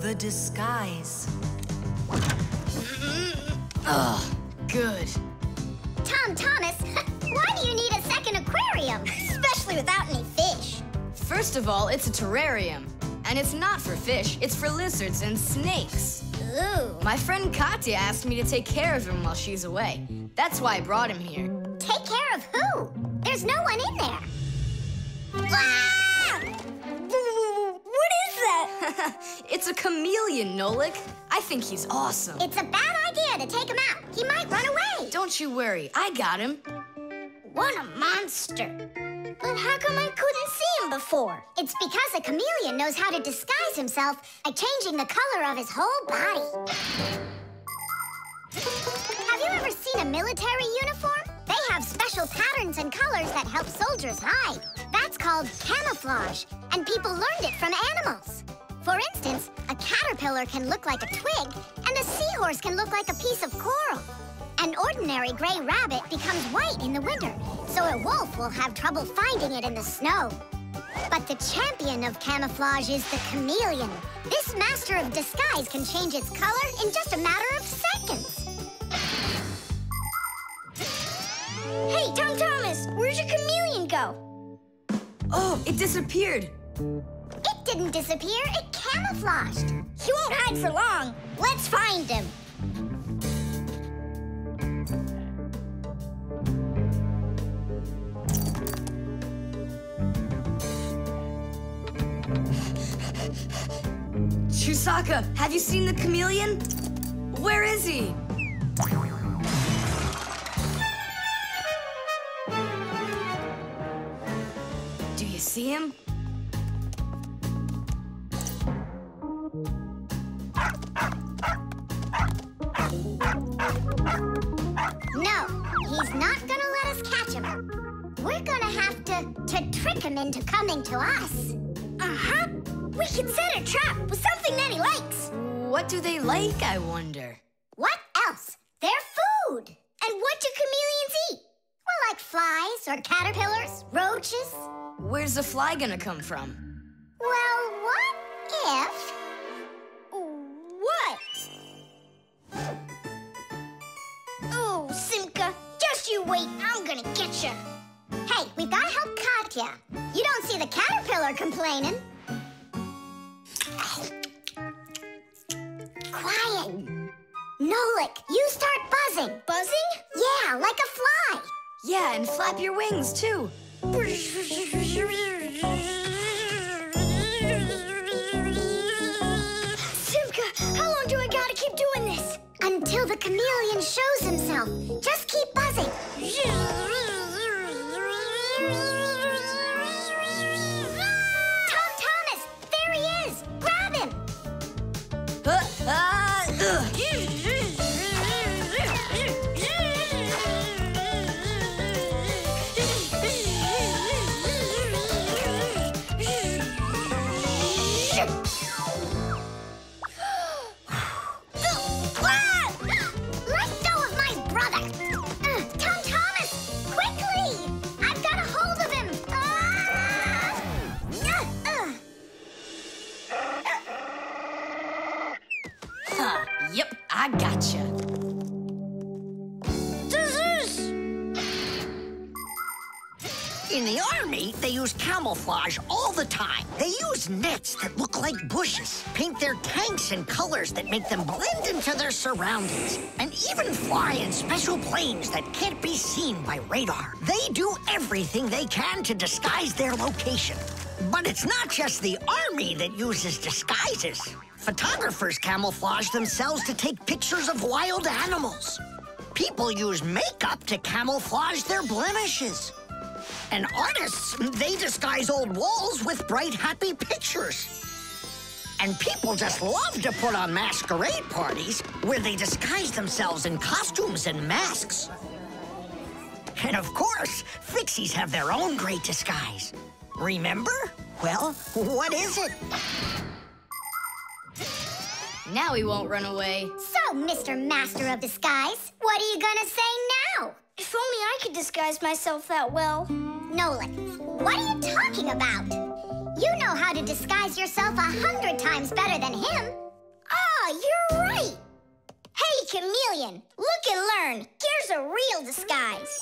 The disguise. Ugh, good. Tom Thomas, why do you need a second aquarium? Especially without any fish. First of all, it's a terrarium. And it's not for fish, it's for lizards and snakes. Ooh. My friend Katya asked me to take care of him while she's away. That's why I brought him here. Take care of who? There's no one in there. Ah! That? it's a chameleon, Nolik. I think he's awesome. It's a bad idea to take him out. He might run away. Don't you worry, I got him. What a monster. But how come I couldn't see him before? It's because a chameleon knows how to disguise himself by changing the color of his whole body. Have you ever seen a military uniform? They have special patterns and colors that help soldiers hide. That's called camouflage, and people learned it from animals. For instance, a caterpillar can look like a twig, and a seahorse can look like a piece of coral. An ordinary gray rabbit becomes white in the winter, so a wolf will have trouble finding it in the snow. But the champion of camouflage is the chameleon. This master of disguise can change its color in just a matter of seconds. Hey, Tom Thomas, where'd your chameleon go? Oh, it disappeared. It didn't disappear, it camouflaged. He won't hide for long. Let's find him. Chusaka, have you seen the chameleon? Where is he? See him? No, he's not gonna let us catch him. We're gonna have to, to trick him into coming to us. Uh-huh. We can set a trap with something that he likes. What do they like, I wonder? What else? They're food. And what do chameleons eat? Well, like flies or caterpillars, roaches. Where's the fly gonna come from? Well, what if... What? Oh, Simka, just you wait. I'm gonna get you. Hey, we've gotta help Katya. You don't see the caterpillar complaining. Quiet. Nolik, you start buzzing. Buzzing? Yeah, like a fly. Yeah, and flap your wings, too. Simka, how long do I gotta keep doing this? Until the chameleon shows himself. Just keep buzzing. Nets that look like bushes, paint their tanks in colors that make them blend into their surroundings, and even fly in special planes that can't be seen by radar. They do everything they can to disguise their location. But it's not just the army that uses disguises. Photographers camouflage themselves to take pictures of wild animals. People use makeup to camouflage their blemishes. And artists, they disguise old walls with bright, happy pictures. And people just love to put on masquerade parties where they disguise themselves in costumes and masks. And of course, fixies have their own great disguise. Remember? Well, what is it? Now he won't run away. So, Mr. Master of Disguise, what are you gonna say now? If only I could disguise myself that well. Nolik, what are you talking about? You know how to disguise yourself a hundred times better than him. Ah, you're right. Hey, Chameleon, look and learn. Here's a real disguise.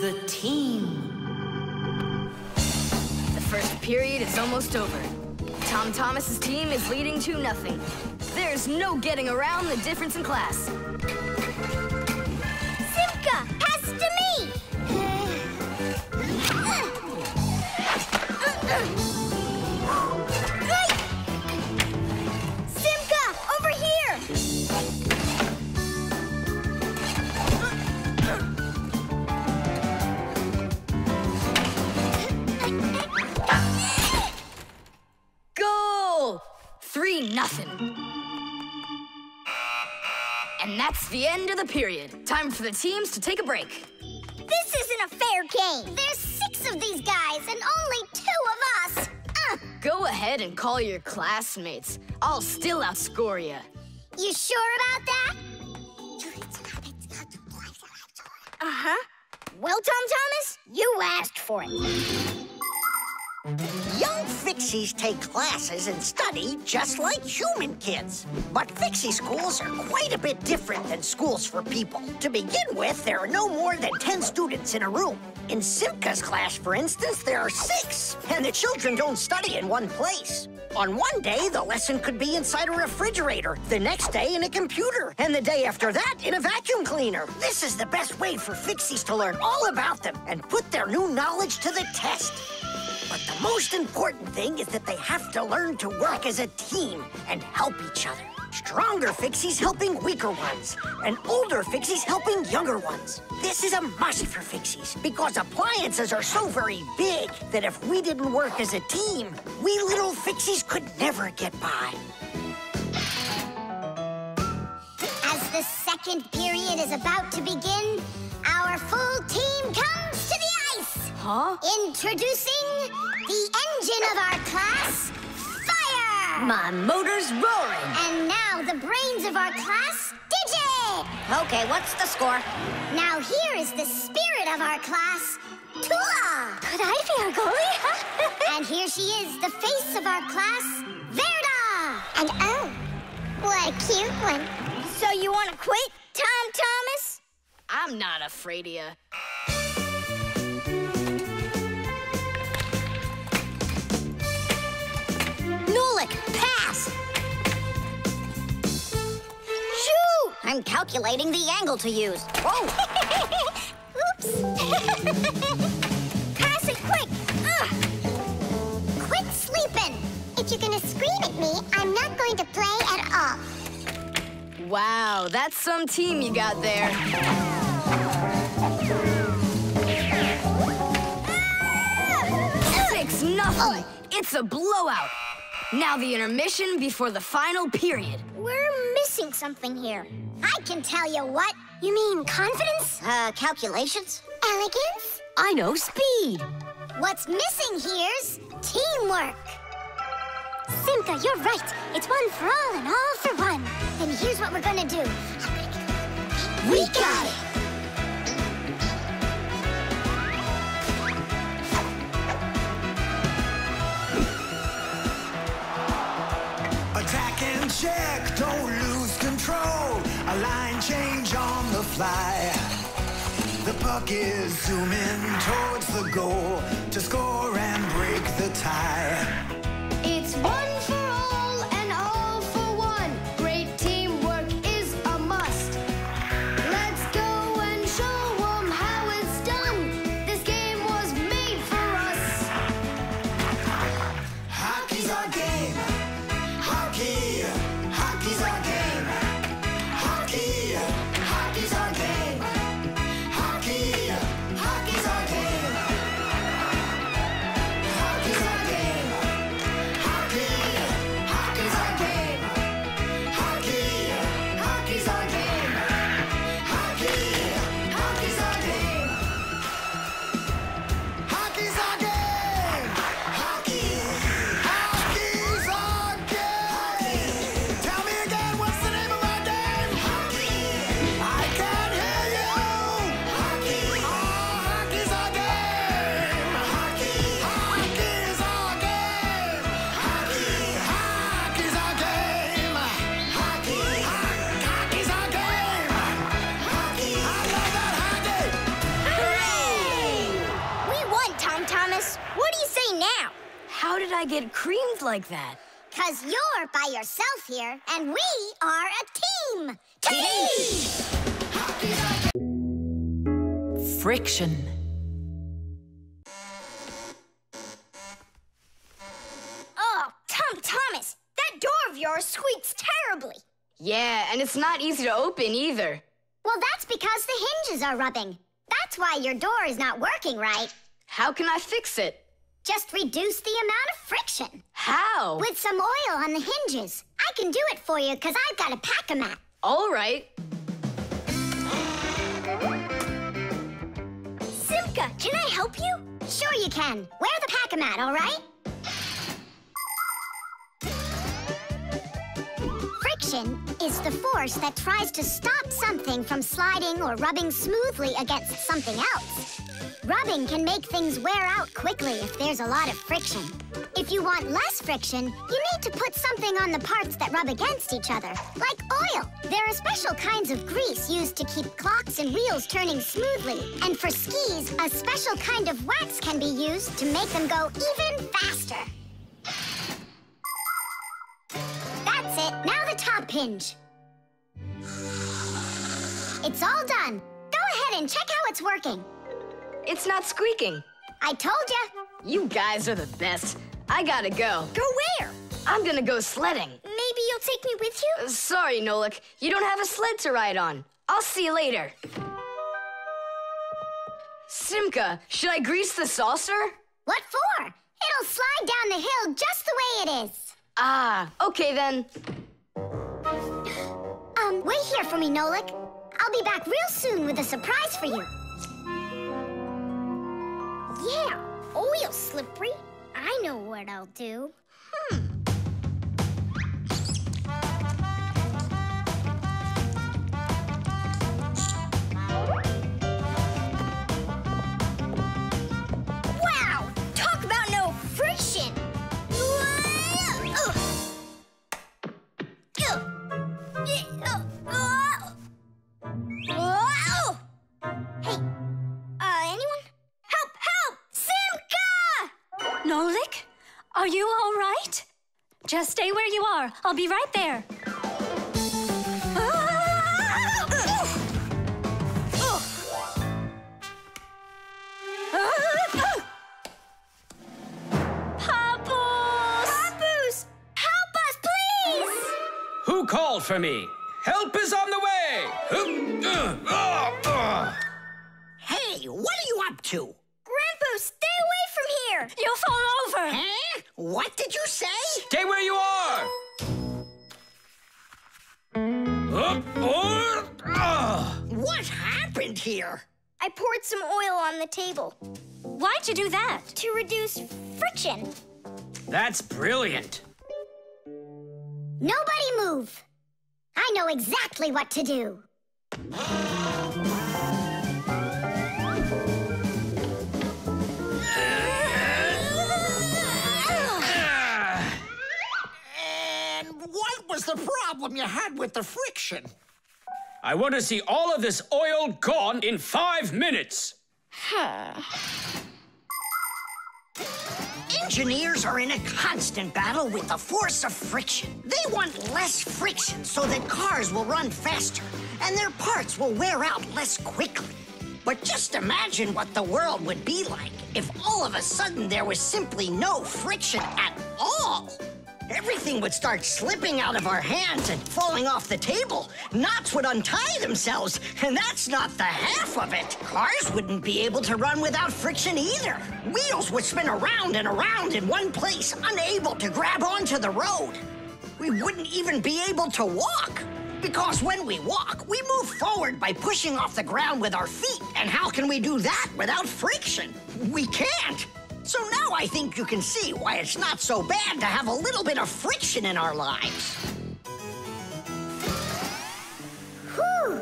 The team. Period is almost over. Tom Thomas's team is leading to nothing. There's no getting around the difference in class. Simka, pass to me. Three nothing. And that's the end of the period. Time for the teams to take a break. This isn't a fair game. There's six of these guys and only two of us. Uh, Go ahead and call your classmates. I'll still outscore you. you sure about that? Uh-huh. Well, Tom Thomas, you asked for it. Fixies take classes and study just like human kids. But Fixie schools are quite a bit different than schools for people. To begin with, there are no more than 10 students in a room. In Simka's class, for instance, there are six, and the children don't study in one place. On one day, the lesson could be inside a refrigerator, the next day in a computer, and the day after that in a vacuum cleaner. This is the best way for Fixies to learn all about them and put their new knowledge to the test. But the most important thing is that they have to learn to work as a team and help each other. Stronger Fixies helping weaker ones, and older Fixies helping younger ones. This is a must for Fixies because appliances are so very big that if we didn't work as a team, we little Fixies could never get by. As the second period is about to begin, our full team comes. Huh? Introducing the engine of our class, Fire! My motor's roaring. And now the brains of our class, Digit! Okay, what's the score? Now here is the spirit of our class, Tula! Could I be our goalie? and here she is, the face of our class, Verda! And oh, what a cute one. So you want to quit, Tom Thomas? I'm not afraid of you. Nolik, pass! Shoot! I'm calculating the angle to use. Whoa! Oops! Pass it quick! Ugh. Quit sleeping! If you're gonna scream at me, I'm not going to play at all. Wow, that's some team you got there. Ah! Six nothing. Oh. It's a blowout. Now the intermission before the final period. We're missing something here. I can tell you what. You mean confidence? Uh, calculations? Elegance? I know speed. What's missing here's teamwork. Simka, you're right. It's one for all and all for one. Then here's what we're gonna do. We got it. Check, don't lose control. A line change on the fly. The puck is zooming towards the goal to score and break the tie. Get creamed like that? Cause you're by yourself here, and we are a team! Team! Friction. Oh, Tom Thomas, that door of yours squeaks terribly. Yeah, and it's not easy to open either. Well, that's because the hinges are rubbing. That's why your door is not working right. How can I fix it? Just reduce the amount of friction. How? With some oil on the hinges. I can do it for you because I've got a pack-o-mat. All right. Simka, can I help you? Sure you can. Wear the pack-o-mat, all right? Friction is the force that tries to stop something from sliding or rubbing smoothly against something else. Rubbing can make things wear out quickly if there's a lot of friction. If you want less friction, you need to put something on the parts that rub against each other, like oil. There are special kinds of grease used to keep clocks and wheels turning smoothly. And for skis, a special kind of wax can be used to make them go even faster. That's it. Now the top hinge. It's all done. Go ahead and check how it's working. It's not squeaking. I told ya. You guys are the best. I gotta go. Go where? I'm gonna go sledding. Maybe you'll take me with you? Uh, Sorry, Nolik. You don't have a sled to ride on. I'll see you later. Simka, should I grease the saucer? What for? It'll slide down the hill just the way it is. Ah, okay then. Um, wait here for me, Nolik. I'll be back real soon with a surprise for you. Yeah, oil slippery. I know what I'll do. Just stay where you are. I'll be right there. Papus! Papus! Help us, please! Who called for me? Help is on the way! Hup, uh, uh, uh. Hey, what are you up to? Grandpa, stay away from here! You'll fall over. Huh? What did you say? Stay where you are! Hup, uh, uh. What happened here? I poured some oil on the table Why'd you do that? to reduce friction. That's brilliant. Nobody move! I know exactly what to do. was the problem you had with the friction? I want to see all of this oil gone in five minutes. Engineers are in a constant battle with the force of friction. They want less friction so that cars will run faster and their parts will wear out less quickly. But just imagine what the world would be like if all of a sudden there was simply no friction at all. Everything would start slipping out of our hands and falling off the table. Knots would untie themselves, and that's not the half of it. Cars wouldn't be able to run without friction either. Wheels would spin around and around in one place, unable to grab onto the road. We wouldn't even be able to walk. Because when we walk, we move forward by pushing off the ground with our feet. And how can we do that without friction? We can't. So now I think you can see why it's not so bad to have a little bit of friction in our lives. Whew!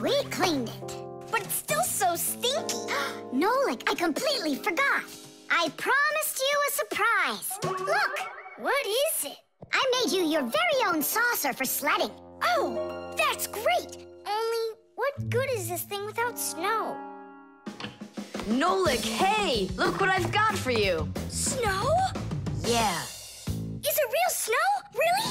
We cleaned it. But it's still so stinky. Nolik, I completely forgot. I promised you a surprise. Look! What is it? I made you your very own saucer for sledding. Oh, that's great! Only, what good is this thing without snow? Nolik, hey! Look what I've got for you. Snow? Yeah. Is it real snow? Really?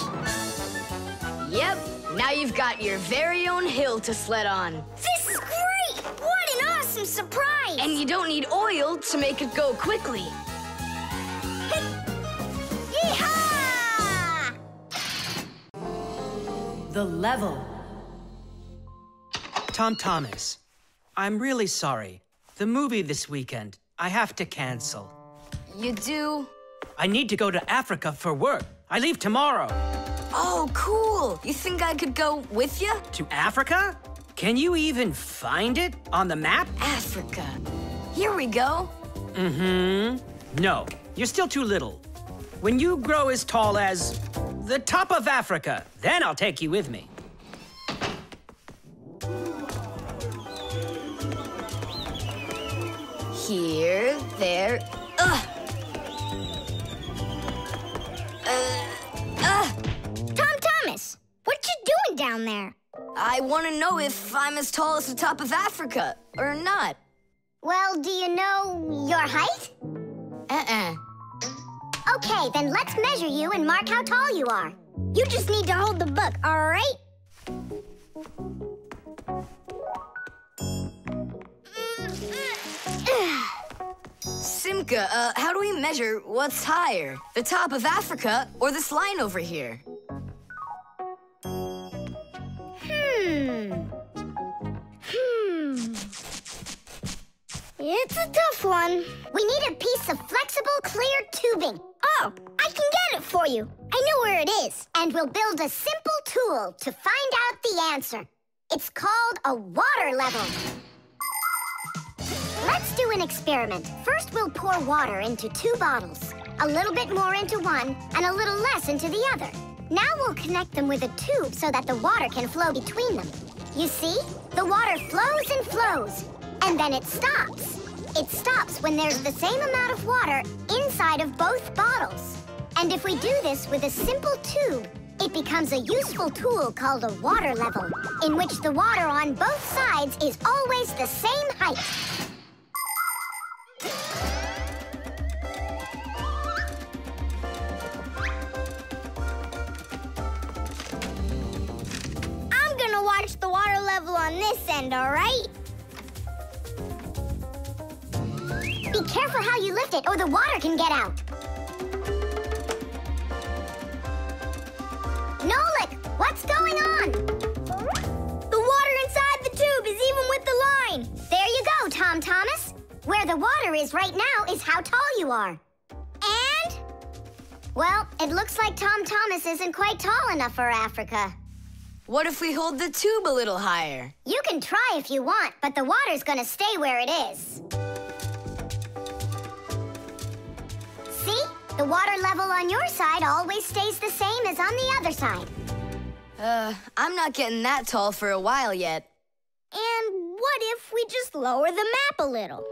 Yep. Now you've got your very own hill to sled on. This is great! What an awesome surprise! And you don't need oil to make it go quickly. Yeehaw! The level. Tom Thomas, I'm really sorry. The movie this weekend, I have to cancel. You do? I need to go to Africa for work. I leave tomorrow. Oh, cool. You think I could go with you? To Africa? Can you even find it on the map? Africa. Here we go. Mm-hmm. No, you're still too little. When you grow as tall as the top of Africa, then I'll take you with me. Here, there. Ugh. Uh, uh. Tom Thomas, what you doing down there? I want to know if I'm as tall as the top of Africa or not. Well, do you know your height? Uh-uh. Okay, then let's measure you and mark how tall you are. You just need to hold the book, all right? Simka, uh, how do we measure what's higher? The top of Africa or this line over here? Hmm. Hmm. It's a tough one. We need a piece of flexible, clear tubing. Oh, I can get it for you. I know where it is. And we'll build a simple tool to find out the answer. It's called a water level. Let's do an experiment. First, we'll pour water into two bottles. A little bit more into one and a little less into the other. Now we'll connect them with a tube so that the water can flow between them. You see? The water flows and flows, and then it stops. It stops when there's the same amount of water inside of both bottles. And if we do this with a simple tube, it becomes a useful tool called a water level, in which the water on both sides is always the same height. End, all right? Be careful how you lift it or the water can get out. Nolik, what's going on? The water inside the tube is even with the line. There you go, Tom Thomas. Where the water is right now is how tall you are. And? Well, it looks like Tom Thomas isn't quite tall enough for Africa. What if we hold the tube a little higher? You can try if you want, but the water's gonna stay where it is. See? The water level on your side always stays the same as on the other side. Uh, I'm not getting that tall for a while yet. And what if we just lower the map a little?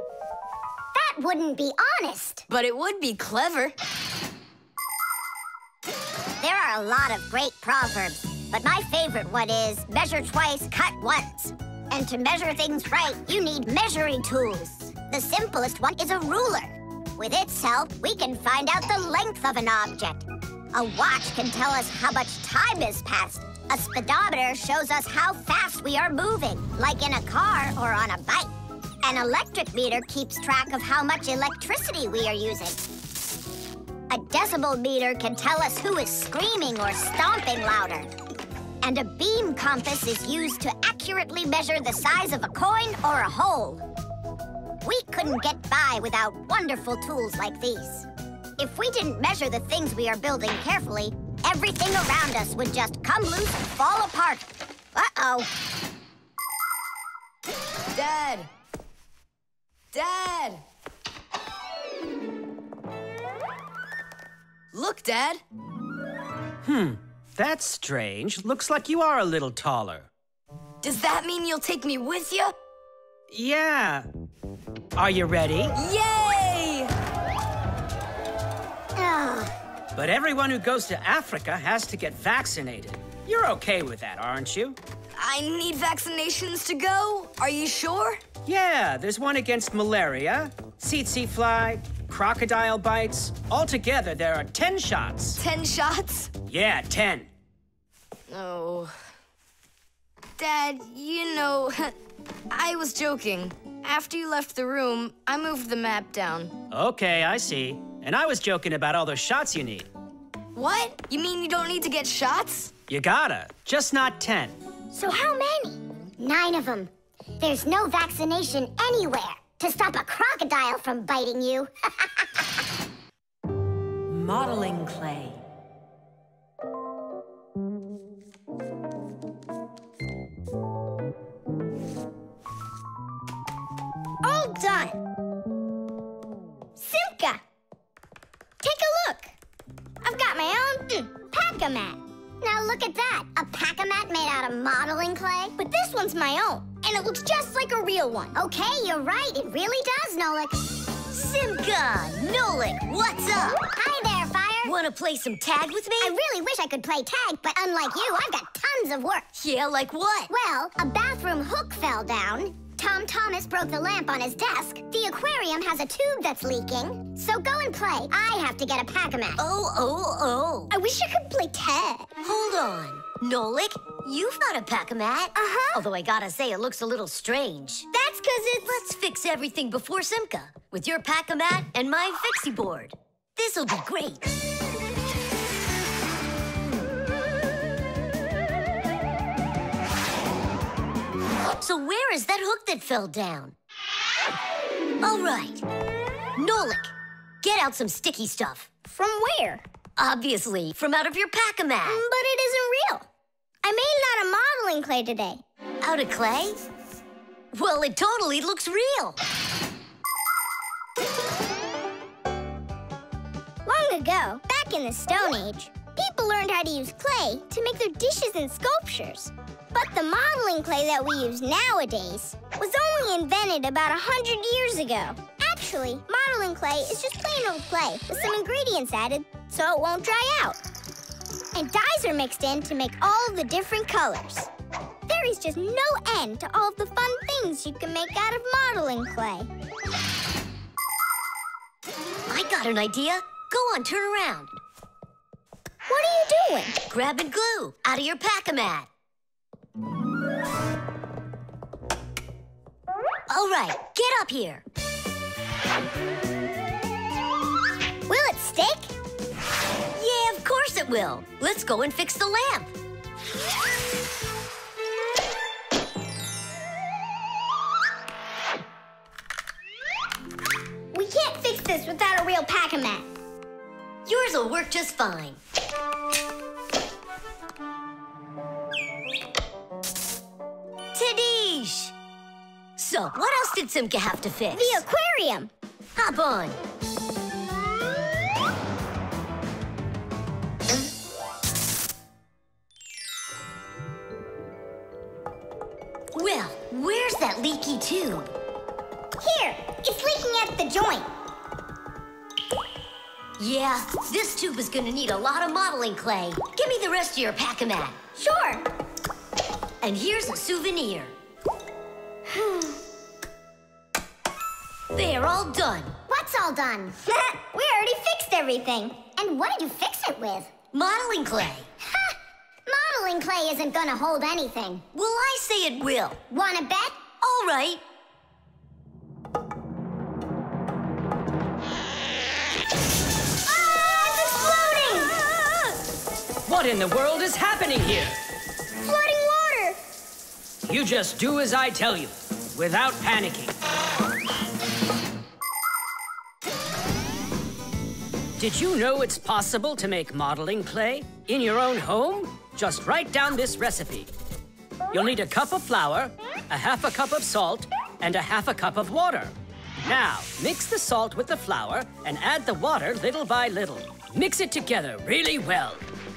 That wouldn't be honest. But it would be clever. There are a lot of great proverbs, but my favorite one is measure twice, cut once. And to measure things right, you need measuring tools. The simplest one is a ruler. With its help, we can find out the length of an object. A watch can tell us how much time has passed. A speedometer shows us how fast we are moving, like in a car or on a bike. An electric meter keeps track of how much electricity we are using. A decibel meter can tell us who is screaming or stomping louder. And a beam compass is used to accurately measure the size of a coin or a hole. We couldn't get by without wonderful tools like these. If we didn't measure the things we are building carefully, everything around us would just come loose and fall apart. Uh-oh. Dad! Dad! Look, Dad. Hmm, that's strange. Looks like you are a little taller. Does that mean you'll take me with you? Yeah. Are you ready? Yay! Ugh. But everyone who goes to Africa has to get vaccinated. You're okay with that, aren't you? I need vaccinations to go. Are you sure? Yeah, there's one against malaria, tsetse fly, crocodile bites. Altogether, there are 10 shots. Ten shots? Yeah, 10. Oh. Dad, you know, I was joking. After you left the room, I moved the map down. Okay, I see. And I was joking about all those shots you need. What? You mean you don't need to get shots? You gotta, just not 10. So how many? Nine of them. There's no vaccination anywhere to stop a crocodile from biting you. Modeling clay. All done. Simka, take a look. I've got my own mm, pack-o-mat. Now look at that, a pack-o-mat made out of modeling clay. But this one's my own, and it looks just like a real one. Okay, you're right, it really does, Nolik. Simka! Nolik, what's up? Hi there, Fire. Wanna play some tag with me? I really wish I could play tag, but unlike you, I've got tons of work. Yeah, like what? Well, a bathroom hook fell down. Tom Thomas broke the lamp on his desk. The aquarium has a tube that's leaking. So go and play. I have to get a pack-o-mat. Oh, oh, oh. I wish I could play tag. Hold on. Nolik, you've got a pack-o-mat. Uh-huh. Although I gotta say, it looks a little strange. That's because it's... Let's fix everything before Simka with your pack-o-mat and my fixie board. This'll be great. So where is that hook that fell down? All right. Nolik, get out some sticky stuff. From where? Obviously, from out of your pack-o-mat. But it isn't real. I made it out of modeling clay today. Out of clay? Well, it totally looks real. Long ago, back in the Stone Age, people learned how to use clay to make their dishes and sculptures. But the modeling clay that we use nowadays was only invented about a hundred years ago. Actually, modeling clay is just plain old clay with some ingredients added so it won't dry out. And dyes are mixed in to make all the different colors. There is just no end to all of the fun things you can make out of modeling clay. I got an idea. Go on, turn around. What are you doing? Grabbing glue out of your pack-o-mat. All right, get up here. Will it of course it will. Let's go and fix the lamp. We can't fix this without a real pack-o-mat. Yours will work just fine. Tadish! So, what else did Simka have to fix? The aquarium. Hop on. Tube? Here, it's leaking at the joint. Yeah, this tube is gonna need a lot of modeling clay. Give me the rest of your pack-o-mat. Sure. And here's a souvenir. They're all done. What's all done? we already fixed everything. And what did you fix it with? Modeling clay. Ha! Modeling clay isn't gonna hold anything. Well, I say it will. Wanna bet? All right. Ah, it's exploding! What in the world is happening here? Flooding water! You just do as I tell you, without panicking. Did you know it's possible to make modeling clay in your own home? Just write down this recipe. You'll need a cup of flour, a half a cup of salt, and a half a cup of water. Now, mix the salt with the flour and add the water little by little. Mix it together really well.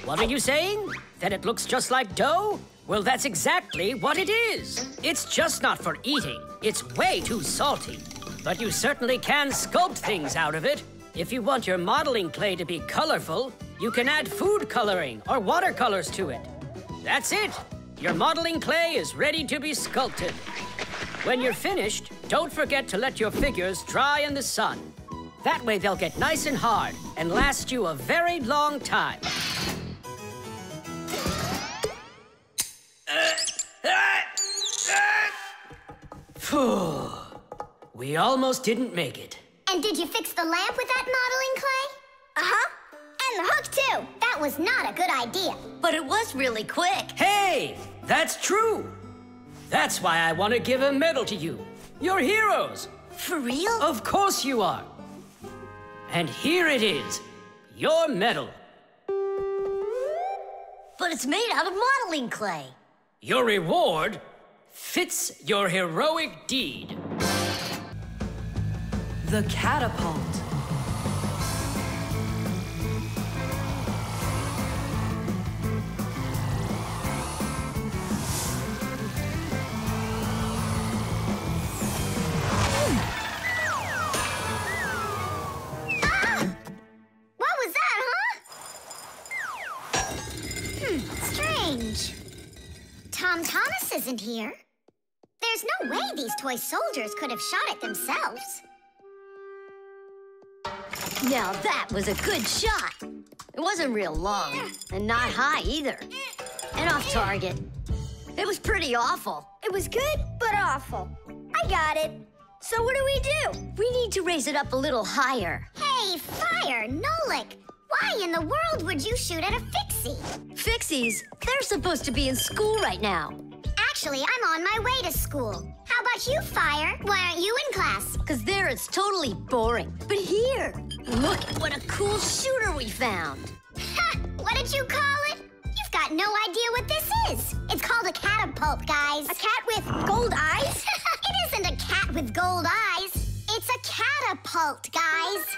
What are you saying? That it looks just like dough? Well, that's exactly what it is. It's just not for eating. It's way too salty. But you certainly can sculpt things out of it. If you want your modeling clay to be colorful, you can add food coloring or watercolors to it. That's it. Your modeling clay is ready to be sculpted. When you're finished, Don't forget to let your figures dry in the sun. That way they'll get nice and hard and last you a very long time. Phew. We almost didn't make it. And did you fix the lamp with that modeling clay? Uh-huh. And the hook, too. That was not a good idea. But it was really quick. Hey, that's true. That's why I want to give a medal to you. You're heroes. For real? Of course you are. And here it is, your medal. But it's made out of modeling clay. Your reward fits your heroic deed. The catapult. Strange. Tom Thomas isn't here. There's no way these toy soldiers could have shot it themselves. Now that was a good shot. It wasn't real long, and not high either. And off target. It was pretty awful. It was good, but awful. I got it. So what do we do? We need to raise it up a little higher. Hey, Fire, Nolik! Why in the world would you shoot at a fixie? Fixies, they're supposed to be in school right now. Actually, I'm on my way to school. How about you, Fire? Why aren't you in class? Because there it's totally boring. But here, look at what a cool shooter we found. Ha! What did you call it? You've got no idea what this is. It's called a catapult, guys. A cat with gold eyes? it isn't a cat with gold eyes. It's a catapult, guys.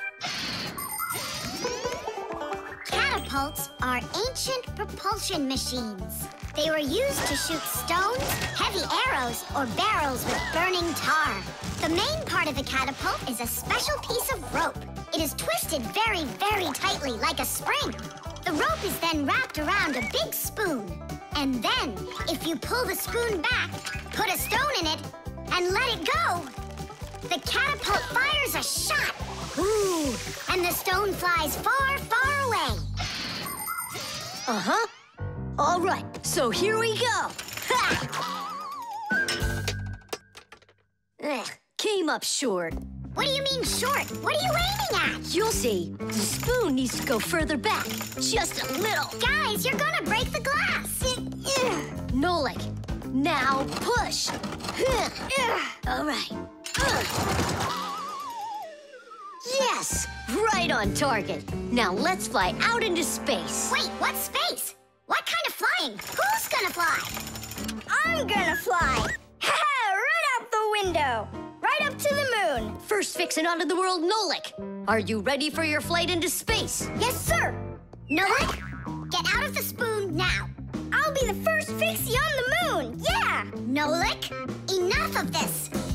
Catapults are ancient propulsion machines. They were used to shoot stones, heavy arrows, or barrels with burning tar. The main part of the catapult is a special piece of rope. It is twisted very, very tightly like a spring. The rope is then wrapped around a big spoon. And then, if you pull the spoon back, put a stone in it, and let it go, the catapult fires a shot. Ooh, and the stone flies far, far away. Uh-huh. All right, so here we go. Ha! Eh, came up short. What do you mean short? What are you aiming at? You'll see. The spoon needs to go further back. Just a little. Guys, you're gonna break the glass. Nolik, now push. All right. Yes, right on target. Now let's fly out into space. Wait, what space? What kind of flying? Who's gonna fly? I'm gonna fly. right out the window. Right up to the moon. First fixing onto the world, Nolik. Are you ready for your flight into space? Yes, sir. Nolik, get out of the spoon now. I'll be the first fixie on the moon. Yeah. Nolik, enough of this.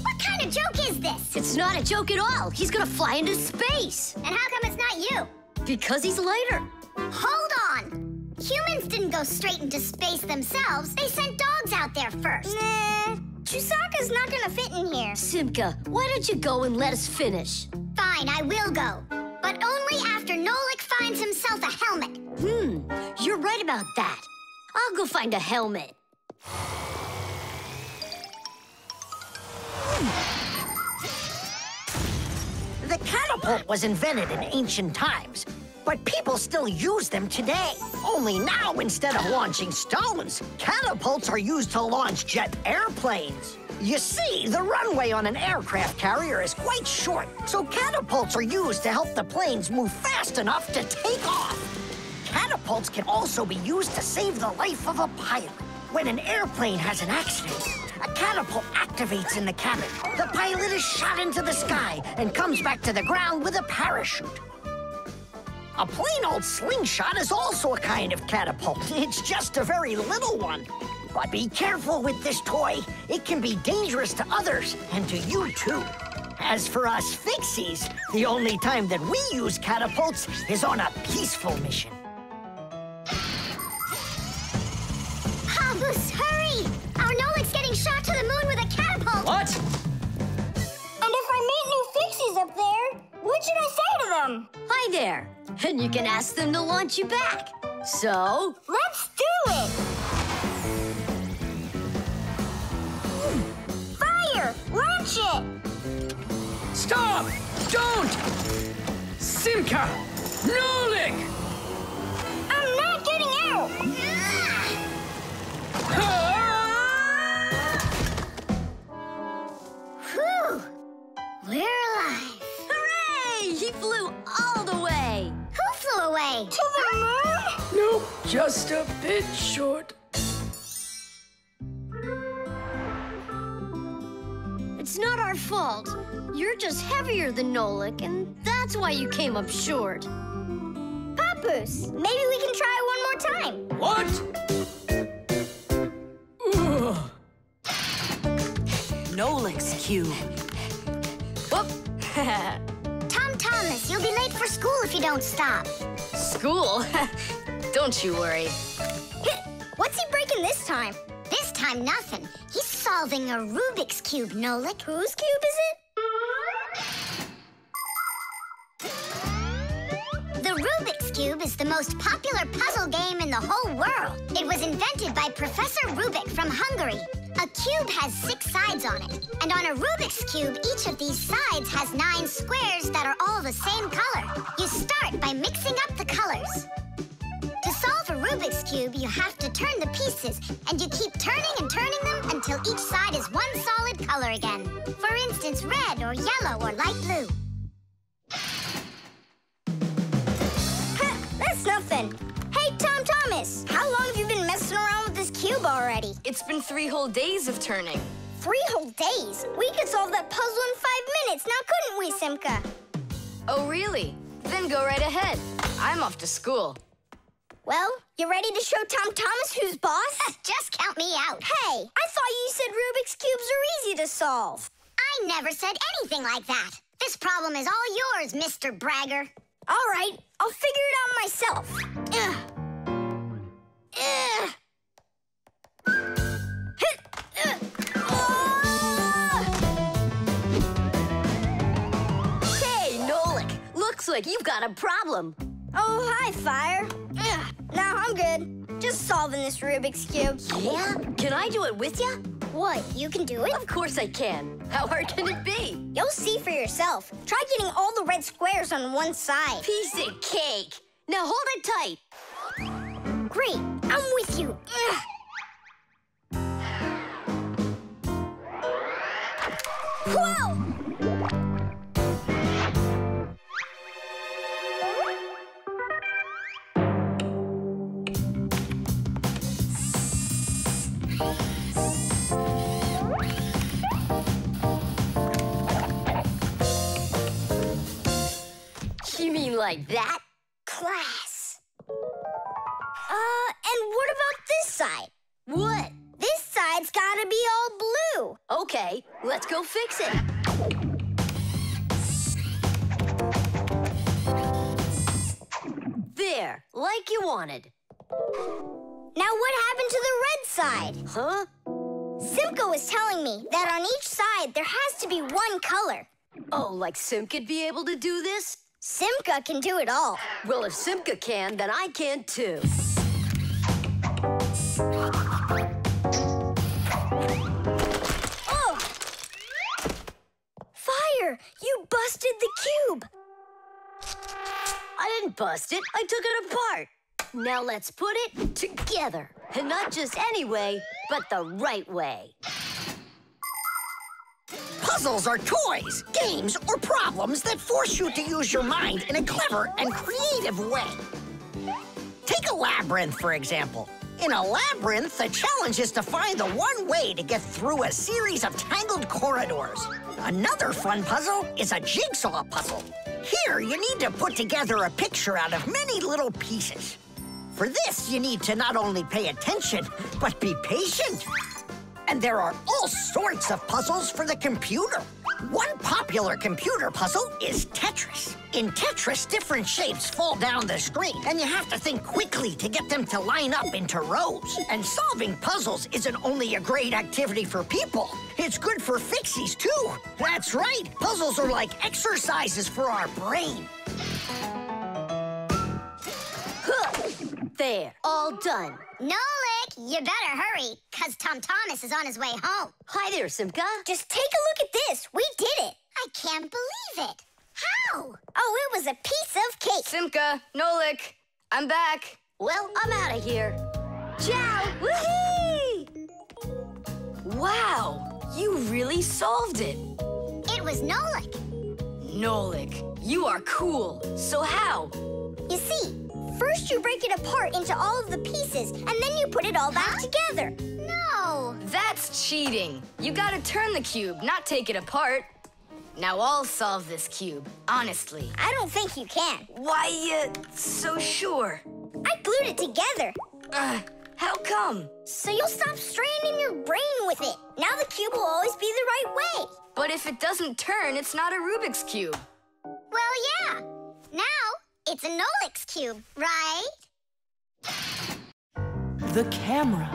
Kind of joke is this? It's not a joke at all. He's gonna fly into space. And how come it's not you? Because he's lighter. Hold on. Humans didn't go straight into space themselves. They sent dogs out there first. Nah, Chusaka's not gonna fit in here. Simka, why don't you go and let us finish? Fine, I will go. But only after Nolik finds himself a helmet. Hmm, you're right about that. I'll go find a helmet. The catapult was invented in ancient times, but people still use them today. Only now, instead of launching stones, catapults are used to launch jet airplanes. You see, the runway on an aircraft carrier is quite short, so catapults are used to help the planes move fast enough to take off. Catapults can also be used to save the life of a pilot. When an airplane has an accident, a catapult activates in the cabin. The pilot is shot into the sky and comes back to the ground with a parachute. A plain old slingshot is also a kind of catapult. It's just a very little one. But be careful with this toy. It can be dangerous to others and to you too. As for us fixies, the only time that we use catapults is on a peaceful mission. Habus, hurry! being shot to the moon with a catapult! What? And if I meet new fixies up there, what should I say to them? Hi there. And you can ask them to launch you back. So? Let's do it! Fire! Launch it! Stop! Don't! Simka! Nolik! I'm not getting out! Ah! We're alive. hooray! He flew all the way. Who flew away? To the moon? Nope, just a bit short. It's not our fault. You're just heavier than Nolik, and that's why you came up short. Papus, maybe we can try one more time. What? Ugh. Nolik's cube. Whoop! Tom Thomas, you'll be late for school if you don't stop. School? Don't you worry. What's he breaking this time? This time, nothing. He's solving a Rubik's Cube, Nolik. Whose cube is it? The Rubik's Cube is the most popular puzzle game in the whole world. It was invented by Professor Rubik from Hungary. A cube has six sides on it. And on a Rubik's Cube, each of these sides has nine squares that are all the same color. You start by mixing up the colors. To solve a Rubik's Cube, you have to turn the pieces, and you keep turning and turning them until each side is one solid color again. For instance, red or yellow or light blue. Nothing. Hey, Tom Thomas, how long have you been messing around with this cube already? It's been three whole days of turning. Three whole days? We could solve that puzzle in five minutes, now couldn't we, Simka? Oh, really? Then go right ahead. I'm off to school. Well, you ready to show Tom Thomas who's boss? Just count me out. Hey, I thought you said Rubik's Cubes are easy to solve. I never said anything like that. This problem is all yours, Mr. Bragger. All right, I'll figure it out myself. Ugh. Ugh. Hit. Ugh. Ah! Hey, Nolik. Looks like you've got a problem. Oh, hi, Fire. Ugh. Now I'm good. Just solving this Rubik's Cube. Yeah? Can I do it with you? What, you can do it? Of course I can. How hard can it be? You'll see for yourself. Try getting all the red squares on one side. Piece of cake. Now hold it tight. Great, I'm with you. Ugh. Whoa! Like that? Class. Uh, and what about this side? What? This side's gotta be all blue. Okay, let's go fix it. There, like you wanted. Now what happened to the red side? Huh? Simka was telling me that on each side there has to be one color. Oh, like Simka'd be able to do this? Simka can do it all. Well, if Simka can, then I can too. Oh! Fire! You busted the cube! I didn't bust it, I took it apart. Now let's put it together. And not just any way, but the right way. Puzzles are toys, games, or problems that force you to use your mind in a clever and creative way. Take a labyrinth, for example. In a labyrinth, the challenge is to find the one way to get through a series of tangled corridors. Another fun puzzle is a jigsaw puzzle. Here, you need to put together a picture out of many little pieces. For this, you need to not only pay attention, but be patient. And there are all sorts of puzzles for the computer. One popular computer puzzle is Tetris. In Tetris, different shapes fall down the screen, and you have to think quickly to get them to line up into rows. And solving puzzles isn't only a great activity for people, it's good for fixies, too. That's right, puzzles are like exercises for our brain. There, all done. Nolik, you better hurry, because Tom Thomas is on his way home. Hi there, Simka. Just take a look at this. We did it. I can't believe it. How? Oh, it was a piece of cake. Simka, Nolik, I'm back. Well, I'm out of here. Ciao. Woohoo! Wow, you really solved it. It was Nolik. Nolik, you are cool. So how? You see, first you break it apart into all of the pieces, and then you put it all back together. No. That's cheating. You gotta turn the cube, not take it apart. Now I'll solve this cube, honestly. I don't think you can. Why you so sure? I glued it together, Uh, how come? so you'll stop straining your brain with it. Now the cube will always be the right way. But if it doesn't turn, it's not a Rubik's Cube. Well, yeah. Now it's a Nolik's cube, right? The camera.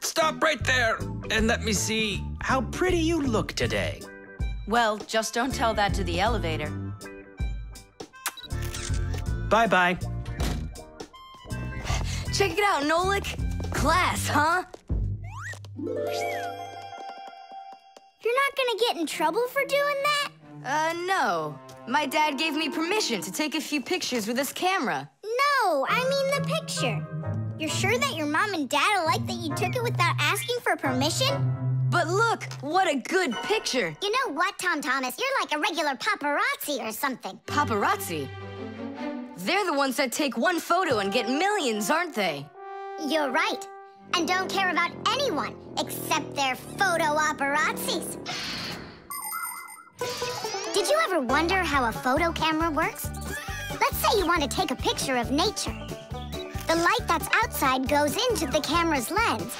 Stop right there and let me see how pretty you look today. Well, just don't tell that to the elevator. Bye bye. Check it out, Nolik. Class, huh? You're not gonna get in trouble for doing that? Uh, no. My dad gave me permission to take a few pictures with this camera. No, I mean the picture. You're sure that your mom and dad will like that you took it without asking for permission? But look, what a good picture. You know what, Tom Thomas? You're like a regular paparazzi or something. Paparazzi. They're the ones that take one photo and get millions, aren't they? You're right. And don't care about anyone except their photo paparazzis. Did you ever wonder how a photo camera works? Let's say you want to take a picture of nature. The light that's outside goes into the camera's lens.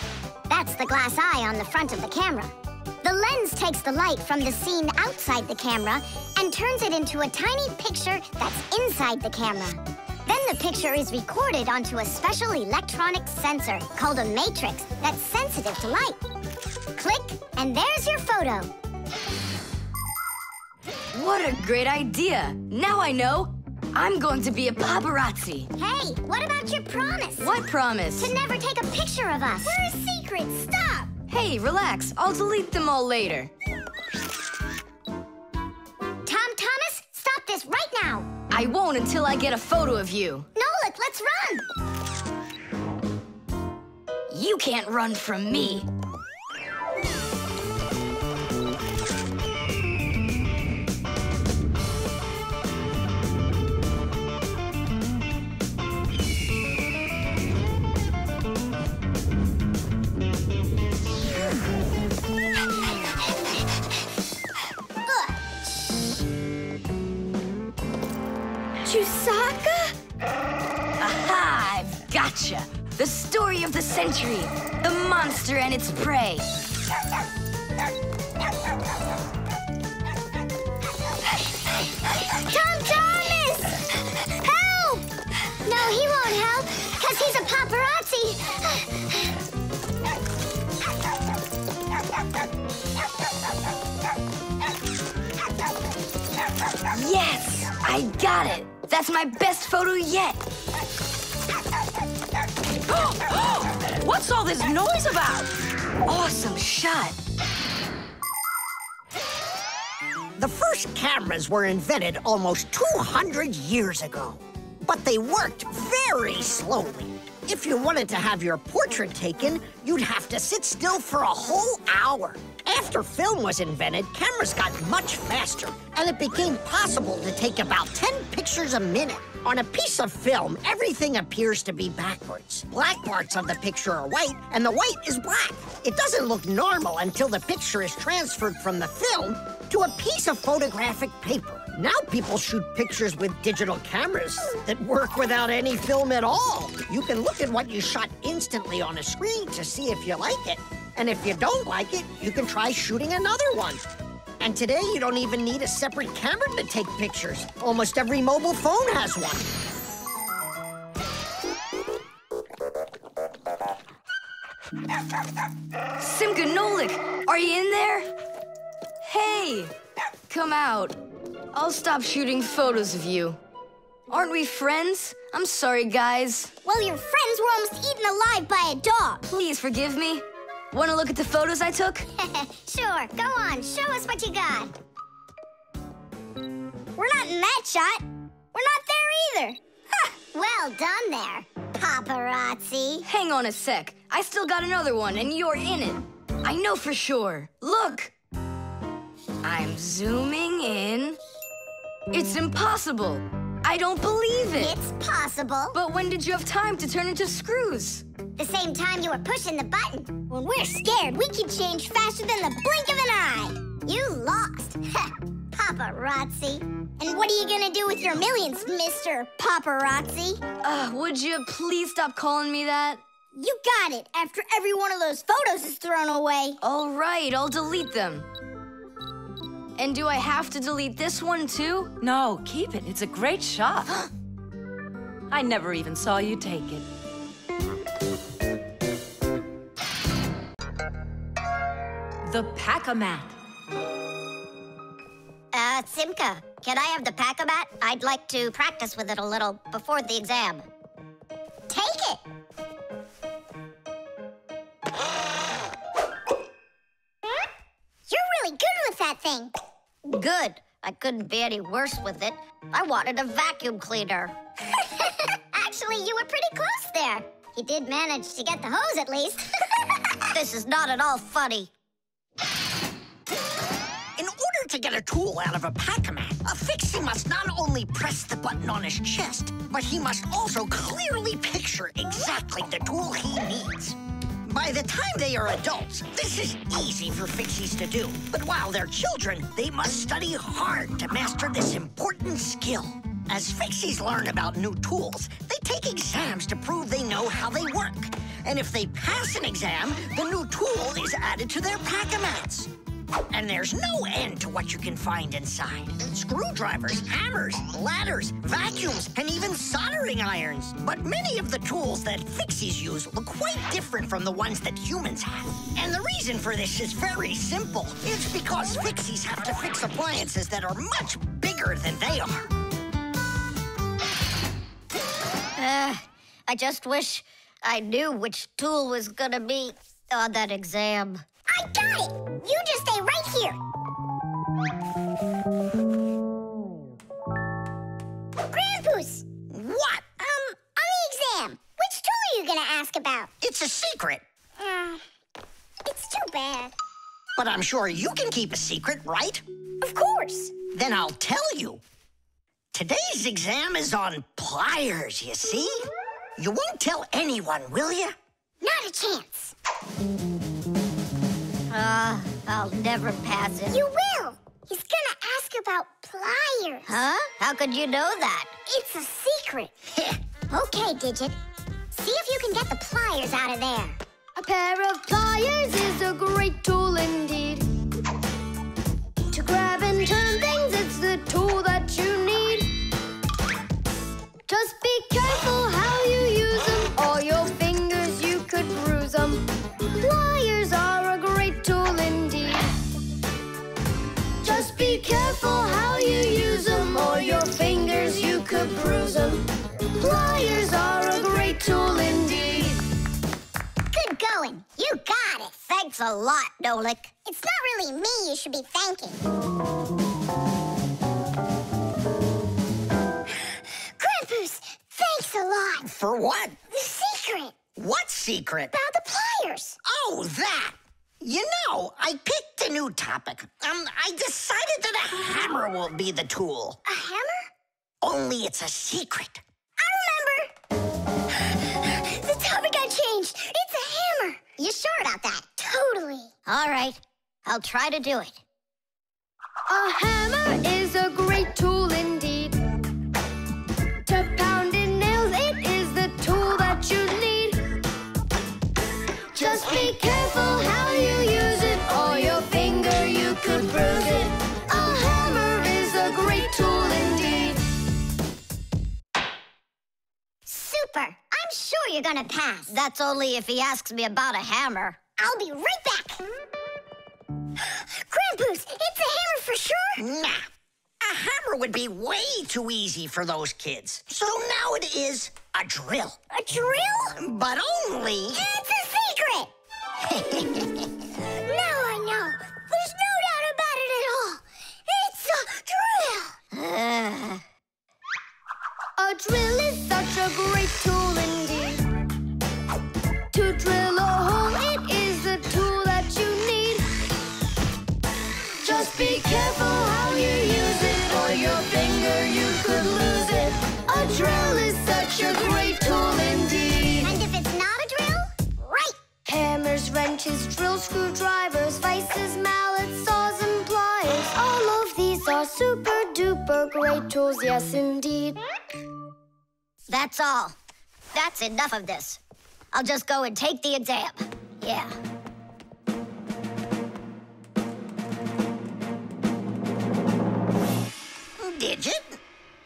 That's the glass eye on the front of the camera. The lens takes the light from the scene outside the camera and turns it into a tiny picture that's inside the camera. Then the picture is recorded onto a special electronic sensor called a matrix that's sensitive to light. Click, and there's your photo. What a great idea. Now I know. I'm going to be a paparazzi. Hey, what about your promise? What promise? To never take a picture of us. We're a secret. Stop. Hey, relax. I'll delete them all later. I won't until I get a photo of you. Nolik, let's run. You can't run from me. Gotcha. The story of the century. The monster and its prey. Tom Thomas! Help! No, he won't help, because he's a paparazzi. Yes! I got it! That's my best photo yet! What's all this noise about? Awesome shot! The first cameras were invented almost 200 years ago, but they worked very slowly. If you wanted to have your portrait taken, you'd have to sit still for a whole hour. After film was invented, cameras got much faster, and it became possible to take about 10 pictures a minute. On a piece of film, everything appears to be backwards. Black parts of the picture are white, and the white is black. It doesn't look normal until the picture is transferred from the film to a piece of photographic paper. Now people shoot pictures with digital cameras that work without any film at all. You can look at what you shot instantly on a screen to see if you like it. And if you don't like it, you can try shooting another one. And today you don't even need a separate camera to take pictures. Almost every mobile phone has one. Simka Nolik, are you in there? Hey, come out. I'll stop shooting photos of you. Aren't we friends? I'm sorry, guys. Well, your friends were almost eaten alive by a dog. Please forgive me. Want to look at the photos I took? sure, go on. Show us what you got. We're not in that shot. We're not there either. Well done there, paparazzi. Hang on a sec. I still got another one, and you're in it. I know for sure. Look! I'm zooming in. It's impossible. I don't believe it. It's possible. But when did you have time to turn into screws? The same time you were pushing the button. When we're scared, we can change faster than the blink of an eye. You lost. Paparazzi. And what are you gonna do with your millions, Mr. Paparazzi? Uh, would you please stop calling me that? You got it, after every one of those photos is thrown away. All right, I'll delete them. And do I have to delete this one too? No, keep it. It's a great shot. I never even saw you take it. The Pack-o-mat. Uh, Simka, can I have the pack-o-mat? I'd like to practice with it a little before the exam. Take it! That thing. Good. I couldn't be any worse with it. I wanted a vacuum cleaner. Actually, you were pretty close there. You did manage to get the hose at least. this is not at all funny. In order to get a tool out of a pack-o-mat, a fixie must not only press the button on his chest, but he must also clearly picture exactly the tool he needs. By the time they are adults, this is easy for fixies to do. But while they're children, they must study hard to master this important skill. As fixies learn about new tools, they take exams to prove they know how they work. And if they pass an exam, the new tool is added to their pack-o-mats. And there's no end to what you can find inside. Screwdrivers, hammers, ladders, vacuums, and even soldering irons. But many of the tools that fixies use look quite different from the ones that humans have. And the reason for this is very simple. It's because fixies have to fix appliances that are much bigger than they are. Uh, I just wish I knew which tool was gonna be on that exam. I got it! You just stay right here. Grandpus! What? Um, on the exam, which tool are you gonna ask about? It's a secret. Uh, it's too bad. But I'm sure you can keep a secret, right? Of course. Then I'll tell you. Today's exam is on pliers, you see? You won't tell anyone, will you? Not a chance. Uh, I'll never pass it. You will. He's gonna ask about pliers. Huh? How could you know that? It's a secret. okay, Digit. See if you can get the pliers out of there. A pair of pliers is a great tool indeed. Thanks a lot, Nolik. It's not really me you should be thanking. Grandpus, thanks a lot. For what? The secret What secret? about the pliers. Oh, that. You know, I picked a new topic. Um, I decided that a hammer will be the tool. A hammer? Only it's a secret. I remember. You sure about that? Totally. All right, I'll try to do it. A hammer is a great tool indeed. Sure you're gonna pass. That's only if he asks me about a hammer. I'll be right back. Grandpus, it's a hammer for sure? Nah. A hammer would be way too easy for those kids. So now it is a drill. A drill? But only. It's a secret! now I know. There's no doubt about it at all. It's a drill! A drill is such a great tool indeed. Hammers, wrenches, drills, screwdrivers, vices, mallets, saws, and pliers. All of these are super duper great tools, yes indeed. That's all. That's enough of this. I'll just go and take the exam. Yeah. Digit?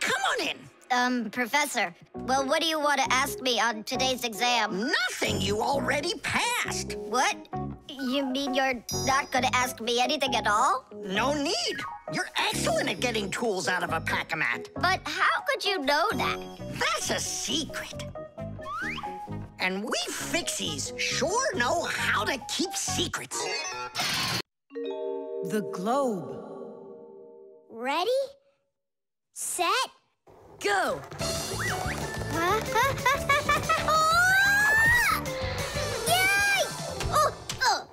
Come on in. Um, Professor, well, what do you want to ask me on today's exam? Nothing. You already passed. What? You mean you're not going to ask me anything at all? No need. You're excellent at getting tools out of a pack-o-mat. But how could you know that? That's a secret. And we fixies sure know how to keep secrets. The globe. Ready? Set? Go! Yay! Oh, oh.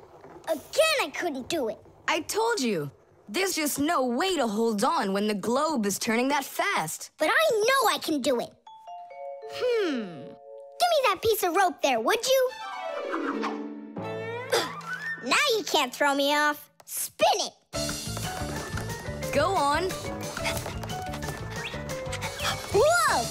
Again, I couldn't do it. I told you. There's just no way to hold on when the globe is turning that fast. But I know I can do it. Hmm. Give me that piece of rope there, would you? now you can't throw me off. Spin it. Go on. Whoa!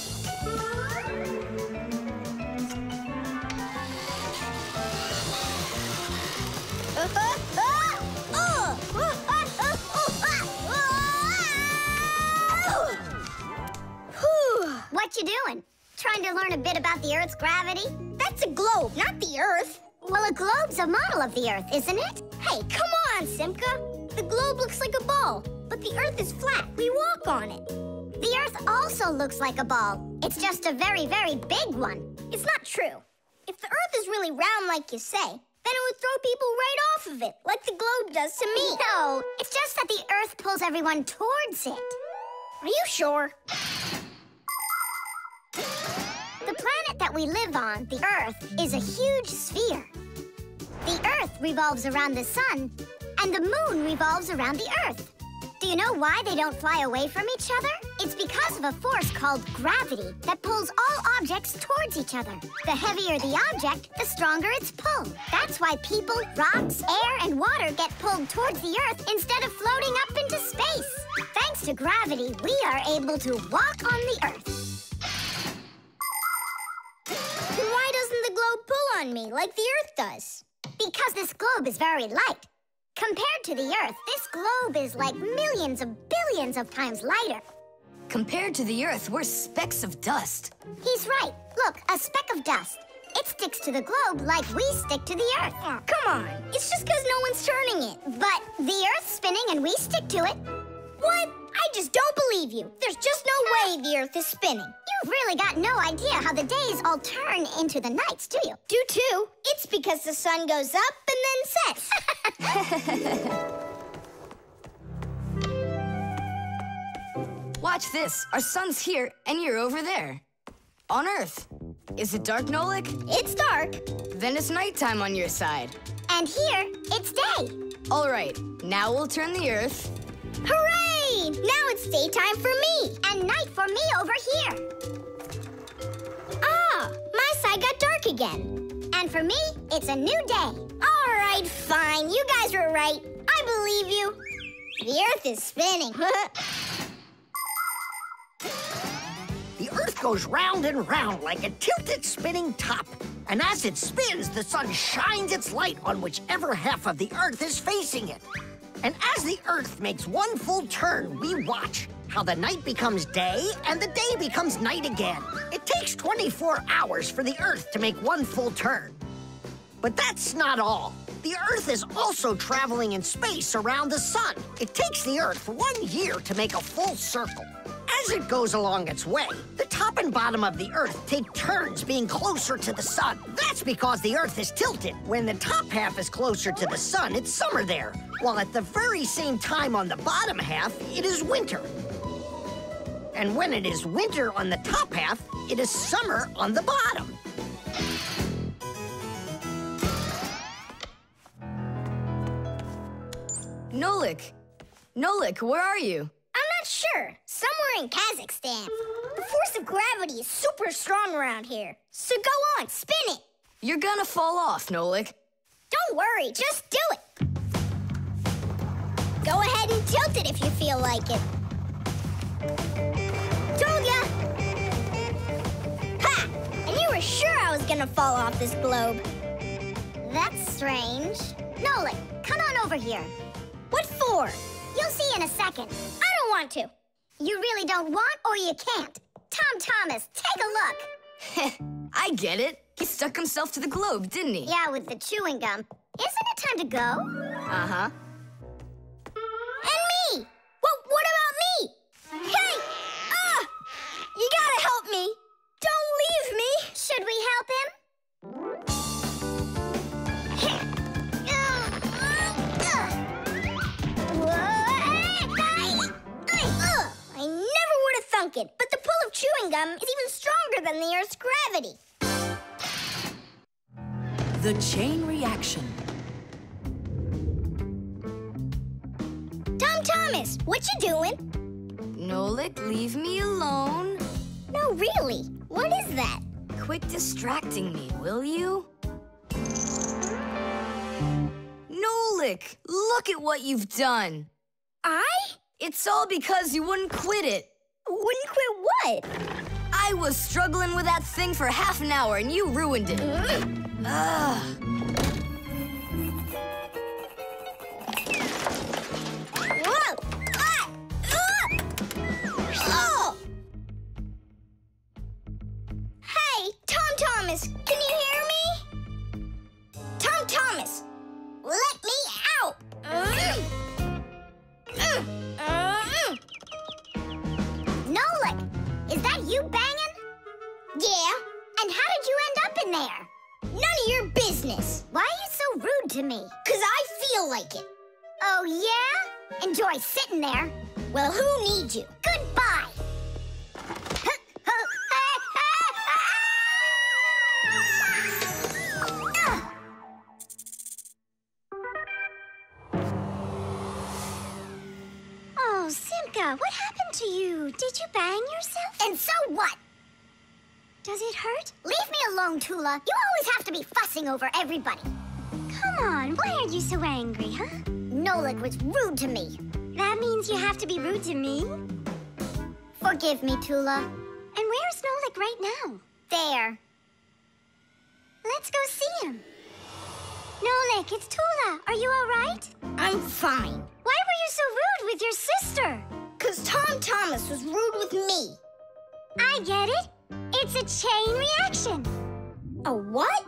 What you doing? Trying to learn a bit about the Earth's gravity? That's a globe, not the Earth. Well, a globe's a model of the Earth, isn't it? Hey, come on, Simka. The globe looks like a ball, but the Earth is flat. We walk on it. The Earth also looks like a ball. It's just a very, very big one. It's not true. If the Earth is really round like you say, then it would throw people right off of it, like the globe does to me. No, it's just that the Earth pulls everyone towards it. Are you sure? The planet that we live on, the Earth, is a huge sphere. The Earth revolves around the sun, and the moon revolves around the Earth. Do you know why they don't fly away from each other? It's because of a force called gravity that pulls all objects towards each other. The heavier the object, the stronger its pull. That's why people, rocks, air, and water get pulled towards the Earth instead of floating up into space. Thanks to gravity, we are able to walk on the Earth. Why doesn't the globe pull on me like the Earth does? Because this globe is very light. Compared to the Earth, this globe is like millions of billions of times lighter. Compared to the Earth, we're specks of dust. He's right. Look, a speck of dust. It sticks to the globe like we stick to the Earth. come on. It's just because no one's turning it. But the Earth's spinning and we stick to it. What? I just don't believe you. There's just no way the Earth is spinning. You've really got no idea how the days all turn into the nights, do you? Do too. It's because the sun goes up and then sets. Watch this. Our sun's here, and you're over there. On Earth. Is it dark, Nolik? it's dark. Then it's nighttime on your side. And here, it's day. All right, now we'll turn the Earth. Hooray! Now it's daytime for me. And night for me over here. Ah, my side got dark again. And for me, it's a new day. All right, fine. You guys were right. I believe you. The Earth is spinning. The Earth goes round and round like a tilted spinning top. And as it spins, the sun shines its light on whichever half of the Earth is facing it. And as the Earth makes one full turn, we watch. how the night becomes day and the day becomes night again. It takes 24 hours for the Earth to make one full turn. But that's not all. The Earth is also traveling in space around the Sun. It takes the Earth one year to make a full circle. As it goes along its way, the top and bottom of the Earth take turns being closer to the Sun. That's because the Earth is tilted. When the top half is closer to the Sun, it's summer there, while at the very same time on the bottom half, it is winter. And when it is winter on the top half, it is summer on the bottom. Nolik! Nolik, where are you? Sure. Somewhere in Kazakhstan. The force of gravity is super strong around here. So go on, spin it. You're gonna fall off, Nolik. Don't worry, just do it. Go ahead and tilt it if you feel like it. Told ya! Ha! And you were sure I was gonna fall off this globe. That's strange. Nolik, come on over here. What for? You'll see in a second. I don't want to. You really don't want or you can't. Tom Thomas, take a look. I get it. He stuck himself to the globe, didn't he? Yeah, with the chewing gum. Isn't it time to go? Uh-huh. And me! Well, what about me? Hey! Ah! You gotta help me! Don't leave me! Should we help him? But the pull of chewing gum is even stronger than the Earth's gravity. The chain reaction. Tom Thomas, what you doing? Nolik, leave me alone. No, really. What is that? Quit distracting me, will you? Nolik, look at what you've done. I? It's all because you wouldn't quit it. Wouldn't quit what? I was struggling with that thing for half an hour and you ruined it. Ugh. Me? Because I feel like it. Oh, yeah? Enjoy sitting there. Well, who needs you? Goodbye. Oh, Simka, what happened to you? Did you bang yourself? And so what? Does it hurt? Leave me alone, Tula. You always have to be fussing over everybody. Come on, why are you so angry, huh? Nolik was rude to me. That means you have to be rude to me? Forgive me, Tula. And where's Nolik right now? There. Let's go see him. Nolik, it's Tula. Are you all right? I'm fine. Why were you so rude with your sister? Because Tom Thomas was rude with me. I get it. It's a chain reaction. A what?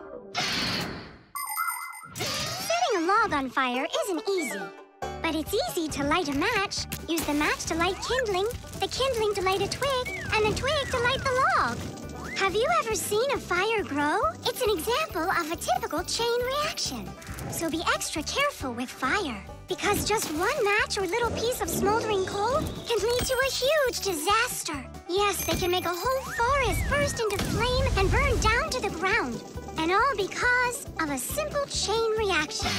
A log on fire isn't easy. But it's easy to light a match. Use the match to light kindling, the kindling to light a twig, and the twig to light the log. Have you ever seen a fire grow? It's an example of a typical chain reaction. So be extra careful with fire. Because just one match or little piece of smoldering coal can lead to a huge disaster. Yes, they can make a whole forest burst into flame and burn down to the ground. And all because of a simple chain reaction.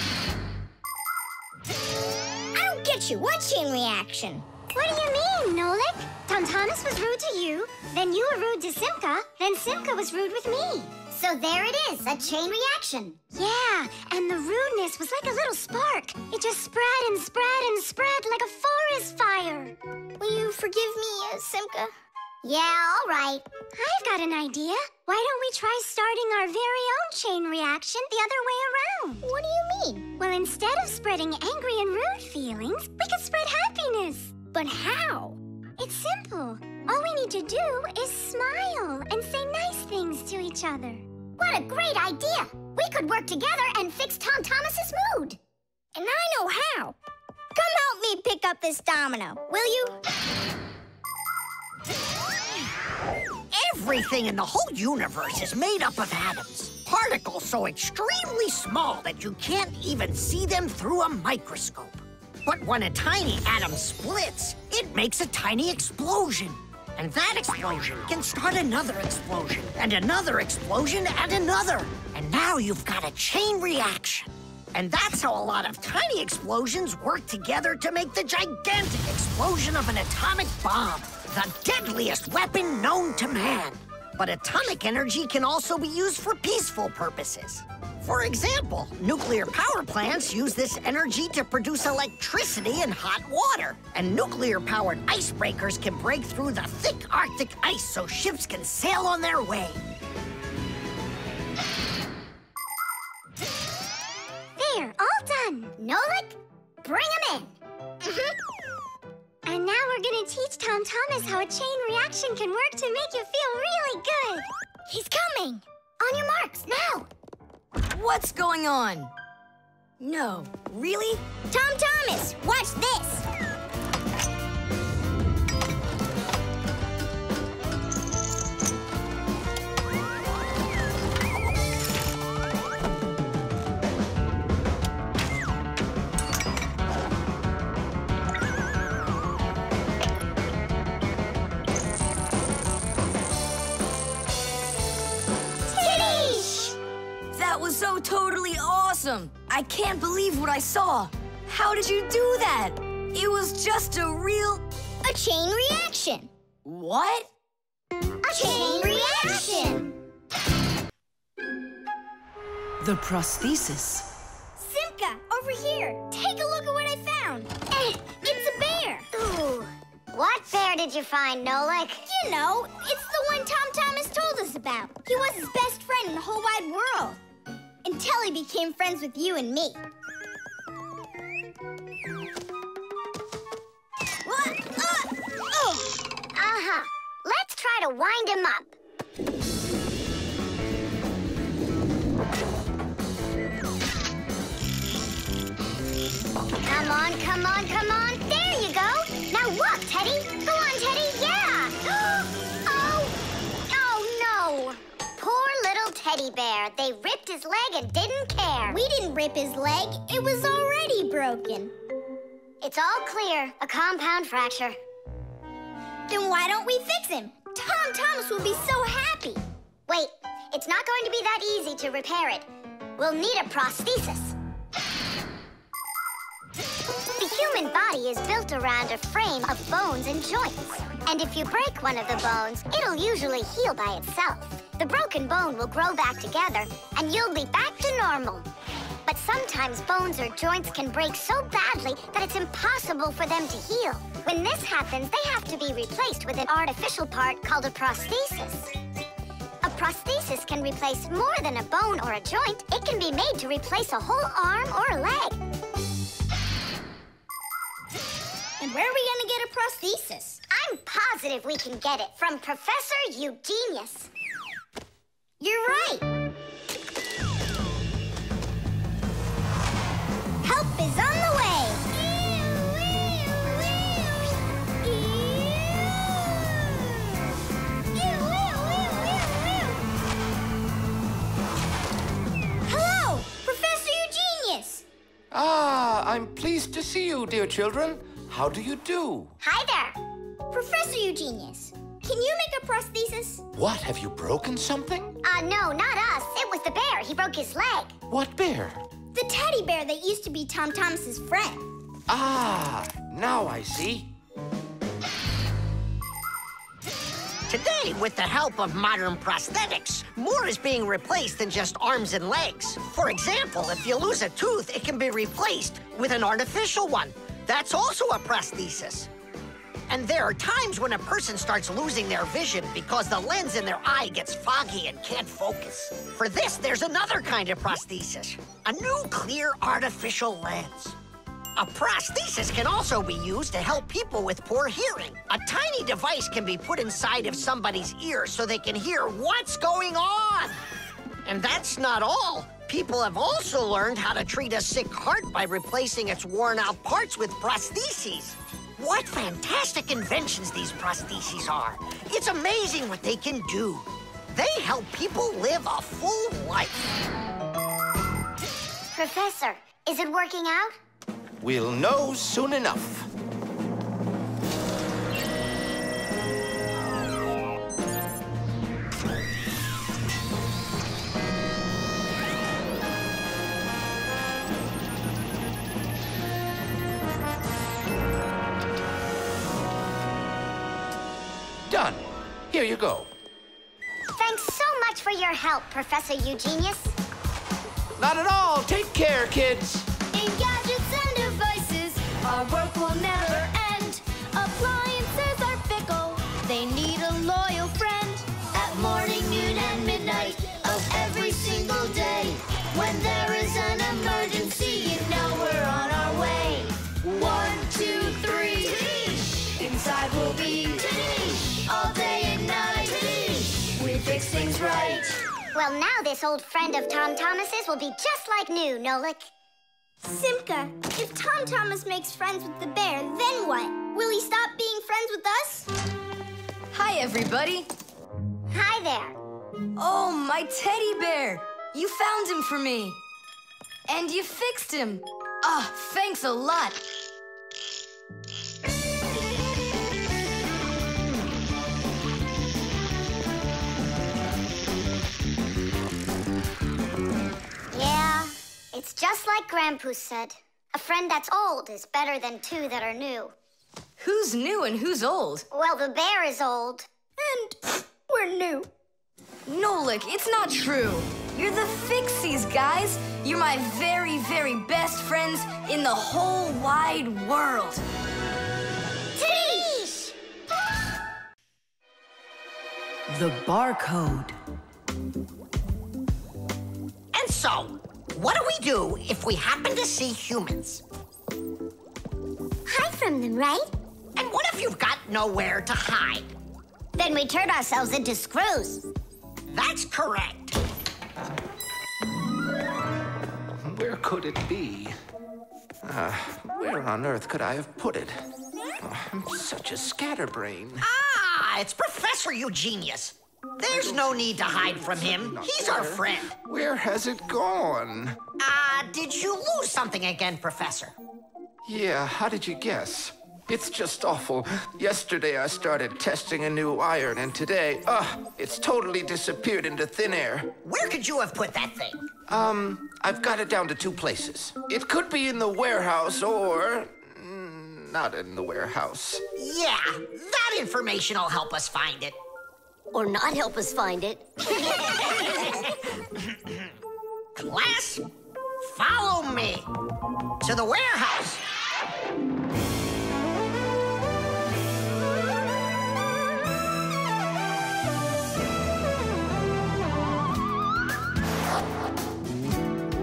I don't get you. What chain reaction? What do you mean, Nolik? Tom Thomas was rude to you, then you were rude to Simka, then Simka was rude with me. So there it is, a chain reaction. Yeah, and the rudeness was like a little spark. It just spread and spread and spread like a forest fire. Will you forgive me, uh, Simka? Yeah, all right. I've got an idea. Why don't we try starting our very own chain reaction the other way around? What do you mean? Well, instead of spreading angry and rude feelings, we could spread happiness. But how? It's simple. All we need to do is smile and say nice things to each other. What a great idea! We could work together and fix Tom Thomas's mood. And I know how. Come help me pick up this domino, will you? Everything in the whole universe is made up of atoms. Particles so extremely small that you can't even see them through a microscope. But when a tiny atom splits, it makes a tiny explosion. And that explosion can start another explosion, and another explosion, and another. And now you've got a chain reaction. And that's how a lot of tiny explosions work together to make the gigantic explosion of an atomic bomb, the deadliest weapon known to man. But atomic energy can also be used for peaceful purposes. For example, nuclear power plants use this energy to produce electricity and hot water. And nuclear-powered icebreakers can break through the thick Arctic ice so ships can sail on their way. There, all done. Nolik, bring him in. Mhm. And now we're gonna teach Tom Thomas how a chain reaction can work to make you feel really good. He's coming. On your marks, now. What's going on? No, really? Tom Thomas, watch this. Awesome! I can't believe what I saw! How did you do that? It was just a real. A chain reaction. What? A chain reaction. The prosthesis. Simka, over here. Take a look at what I found. Eh, it's a bear. Ooh. What bear did you find, Nolik? You know, it's the one Tom Thomas told us about. He was his best friend in the whole wide world. Until he became friends with you and me. What? Uh, oh. Uh-huh. Let's try to wind him up. Come on, come on, come on. Teddy bear. They ripped his leg and didn't care. We didn't rip his leg. It was already broken. It's all clear. A compound fracture. Then why don't we fix him? Tom Thomas will be so happy. Wait, it's not going to be that easy to repair it. We'll need a prosthesis. Human body is built around a frame of bones and joints. And if you break one of the bones, it'll usually heal by itself. The broken bone will grow back together, and you'll be back to normal. But sometimes bones or joints can break so badly that it's impossible for them to heal. When this happens, they have to be replaced with an artificial part called a prosthesis. A prosthesis can replace more than a bone or a joint. It can be made to replace a whole arm or leg. And where are we gonna get a prosthesis? I'm positive we can get it from Professor Eugenius. You're right. Help is on the way. Hello, Professor Eugenius. Ah, I'm pleased to see you, dear children. How do you do? Hi there. Professor Eugenius, can you make a prosthesis? What, have you broken something? Uh, no, not us. It was the bear. He broke his leg. What bear? The teddy bear that used to be Tom Thomas's friend. Ah, now I see. Today, with the help of modern prosthetics, more is being replaced than just arms and legs. For example, if you lose a tooth, it can be replaced with an artificial one. That's also a prosthesis. And there are times when a person starts losing their vision because the lens in their eye gets foggy and can't focus. For this, there's another kind of prosthesis, a new clear artificial lens. A prosthesis can also be used to help people with poor hearing. A tiny device can be put inside of somebody's ear so they can hear what's going on. And that's not all. People have also learned how to treat a sick heart by replacing its worn out parts with prostheses. What fantastic inventions these prostheses are. It's amazing what they can do. They help people live a full life. Professor, is it working out? We'll know soon enough. Here you go. Thanks so much for your help, Professor Eugenius. Not at all. Take care, kids. In gadgets and devices, our work will never end. Appliances are fickle, they need a loyal friend. At morning, noon, and midnight of every single day. When there is an emergency, you know we're on our way. One, two, three. Inside we'll be all day right. Well, now this old friend of Tom Thomas's will be just like new, Nolik. Simka, if Tom Thomas makes friends with the bear, then what? Will he stop being friends with us? Hi, everybody. Hi there. Oh, my teddy bear. You found him for me. And you fixed him. Ah, thanks a lot. It's just like Grandpus said. A friend that's old is better than two that are new. Who's new and who's old? Well, the bear is old. And we're new. Nolik, it's not true. You're the Fixies, guys. You're my very, very best friends in the whole wide world. Tish! The barcode. And so, what do we do if we happen to see humans? Hide from them, right? And what if you've got nowhere to hide? Then we turn ourselves into screws. That's correct. Where could it be? Uh, where on earth could I have put it? Oh, I'm such a scatterbrain. Ah, it's Professor Eugenius. There's no need to hide from him. He's our friend. Where has it gone? Ah, did you lose something again, Professor? Yeah, how did you guess? It's just awful. Yesterday I started testing a new iron, and today, ah, it's totally disappeared into thin air. Where could you have put that thing? Um, I've got it down to two places. It could be in the warehouse or mm, not in the warehouse. Yeah, that information will help us find it. Or not help us find it. Class, follow me to the warehouse.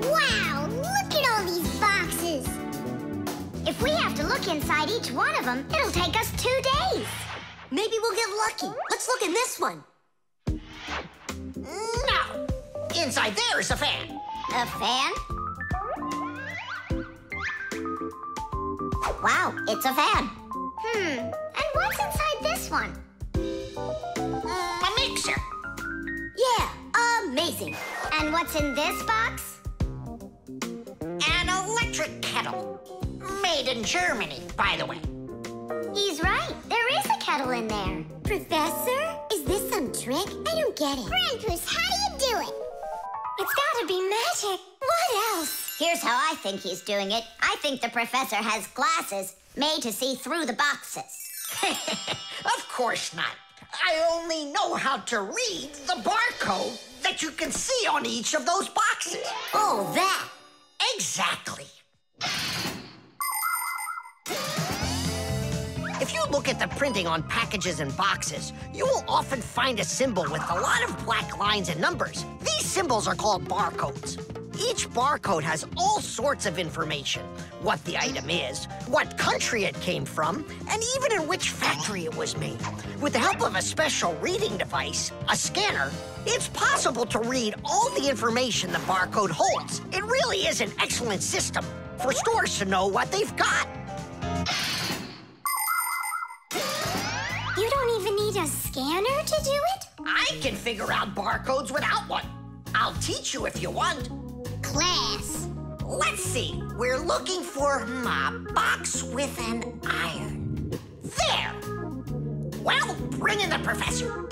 Wow, look at all these boxes. If we have to look inside each one of them, it'll take us two days. Maybe we'll get lucky. Let's look in this one. No, inside there is a fan. A fan? Wow, it's a fan. Hmm, and what's inside this one? Mm, a mixer. Yeah, amazing. And what's in this box? An electric kettle. Made in Germany, by the way. He's right. There is kettle in there. Professor, is this some trick? I don't get it. Grandpus, how do you do it? It's gotta be magic. What else? Here's how I think he's doing it. I think the professor has glasses made to see through the boxes. of course not. I only know how to read the barcode that you can see on each of those boxes. Oh, that. Exactly. If you look at the printing on packages and boxes, you will often find a symbol with a lot of black lines and numbers. These symbols are called barcodes. Each barcode has all sorts of information. What the item is, what country it came from, and even in which factory it was made. With the help of a special reading device, a scanner, it's possible to read all the information the barcode holds. It really is an excellent system for stores to know what they've got. To do it? I can figure out barcodes without one. I'll teach you if you want. Class. Let's see. We're looking for a box with an iron. There. Well, bring in the professor.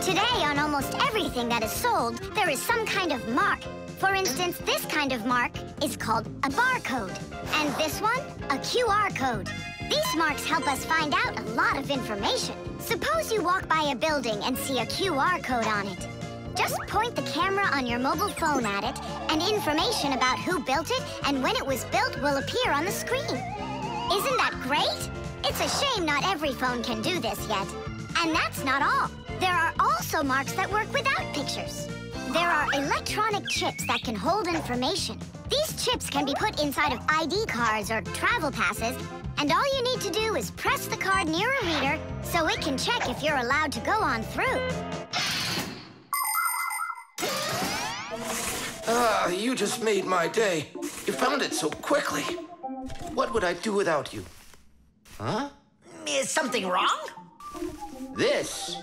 Today, on almost everything that is sold, there is some kind of mark. For instance, this kind of mark is called a barcode. And this one, a QR code. These marks help us find out a lot of information. Suppose you walk by a building and see a QR code on it. Just point the camera on your mobile phone at it, and information about who built it and when it was built will appear on the screen. Isn't that great? It's a shame not every phone can do this yet. And that's not all. There are also marks that work without pictures. There are electronic chips that can hold information. These chips can be put inside of ID cards or travel passes, and all you need to do is press the card near a reader so it can check if you're allowed to go on through. Ah, you just made my day. You found it so quickly. What would I do without you? Huh? Is something wrong? This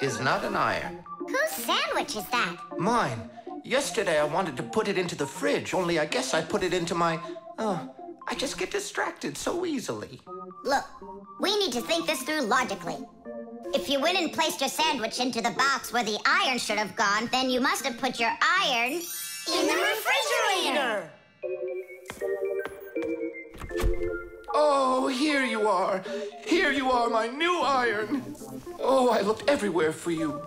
is not an iron. Whose sandwich is that? Mine. Yesterday I wanted to put it into the fridge, only I guess I put it into my. Oh, I just get distracted so easily. Look, we need to think this through logically. If you went and placed your sandwich into the box where the iron should have gone, then you must have put your iron in the refrigerator. Oh, here you are. Here you are, my new iron. Oh, I looked everywhere for you.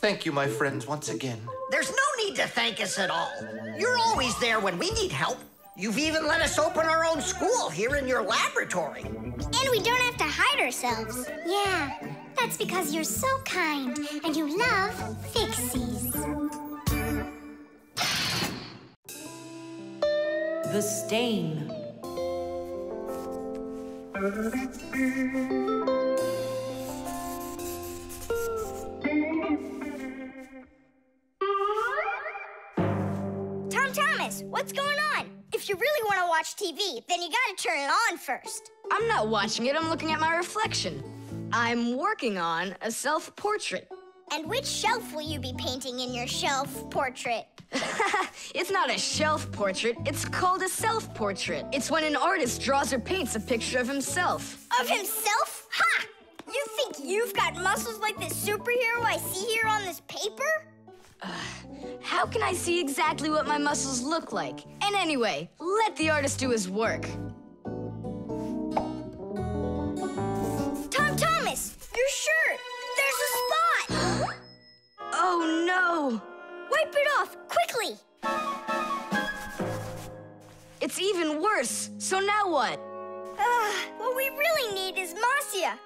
Thank you, my friends, once again. There's no need to thank us at all. You're always there when we need help. You've even let us open our own school here in your laboratory. And we don't have to hide ourselves. Yeah, that's because you're so kind and you love fixies. The stain. What's going on? If you really want to watch TV, then you gotta turn it on first. I'm not watching it, I'm looking at my reflection. I'm working on a self portrait. And which shelf will you be painting in your shelf portrait? It's not a shelf portrait, it's called a self portrait. It's when an artist draws or paints a picture of himself. Of himself? Ha! You think you've got muscles like this superhero I see here on this paper? How can I see exactly what my muscles look like? And anyway, let the artist do his work. Tom Thomas, your shirt! There's a spot! Oh no! Wipe it off, quickly! It's even worse. So now what? Uh, what we really need is Masya.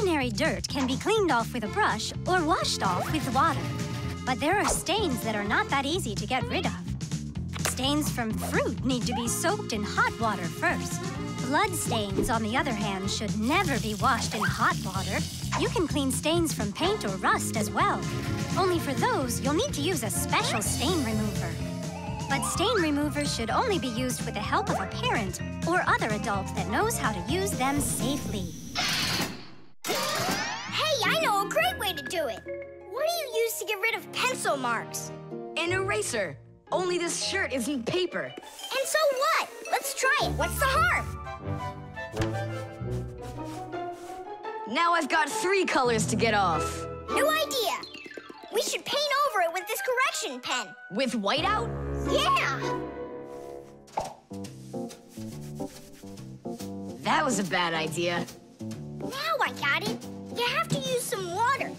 Ordinary dirt can be cleaned off with a brush or washed off with water. But there are stains that are not that easy to get rid of. Stains from fruit need to be soaked in hot water first. Blood stains, on the other hand, should never be washed in hot water. You can clean stains from paint or rust as well. Only for those, you'll need to use a special stain remover. But stain removers should only be used with the help of a parent or other adult that knows how to use them safely. Hey, I know a great way to do it. What do you use to get rid of pencil marks? An eraser. Only this shirt isn't paper. And so what? Let's try it. What's the harm? Now I've got three colors to get off. New idea. We should paint over it with this correction pen. With whiteout? Yeah! That was a bad idea. Now I got it. You have to use some water.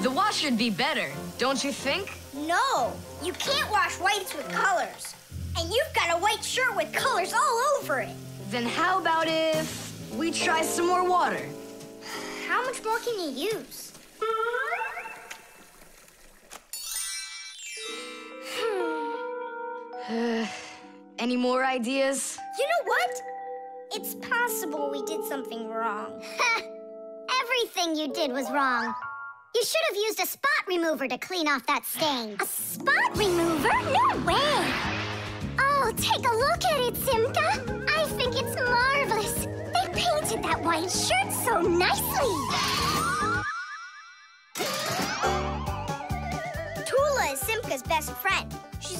The wash should be better, don't you think? No, you can't wash whites with colors. And you've got a white shirt with colors all over it. Then how about if we try some more water? How much more can you use? Any more ideas? You know what? It's possible we did something wrong. Everything you did was wrong. You should have used a spot remover to clean off that stain. A spot remover? No way! Oh, take a look at it, Simka. I think it's marvelous. They painted that white shirt so nicely. Tula is Simka's best friend.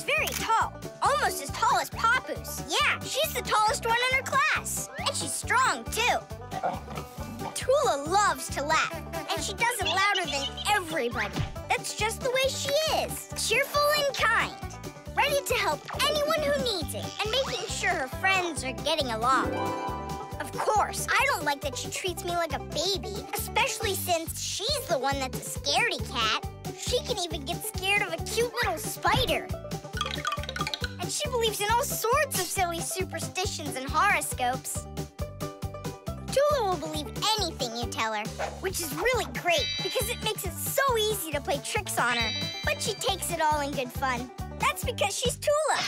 She's very tall, almost as tall as Papus. Yeah, she's the tallest one in her class. And she's strong, too. Tula loves to laugh, and she does it louder than everybody. That's just the way she is. Cheerful and kind. Ready to help anyone who needs it, and making sure her friends are getting along. Of course, I don't like that she treats me like a baby, especially since she's the one that's a scaredy cat. She can even get scared of a cute little spider. She believes in all sorts of silly superstitions and horoscopes. Tula will believe anything you tell her, which is really great because it makes it so easy to play tricks on her. But she takes it all in good fun. That's because she's Tula.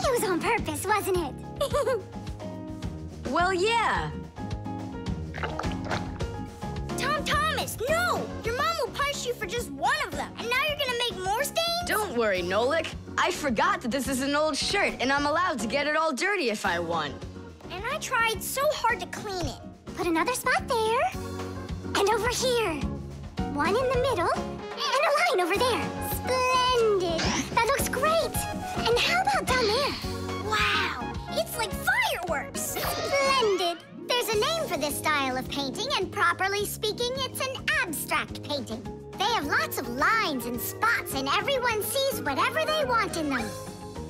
It was on purpose, wasn't it? Well, yeah. Thomas, no! Your mom will punish you for just one of them, and now you're gonna make more stains? Don't worry, Nolik. I forgot that this is an old shirt, and I'm allowed to get it all dirty if I want. And I tried so hard to clean it. Put another spot there. And over here. One in the middle. And a line over there. Splendid. That looks great. And how about down there? Wow, it's like fireworks. Splendid. There's a name for this style of painting, and properly speaking, it's an abstract painting. They have lots of lines and spots, and everyone sees whatever they want in them.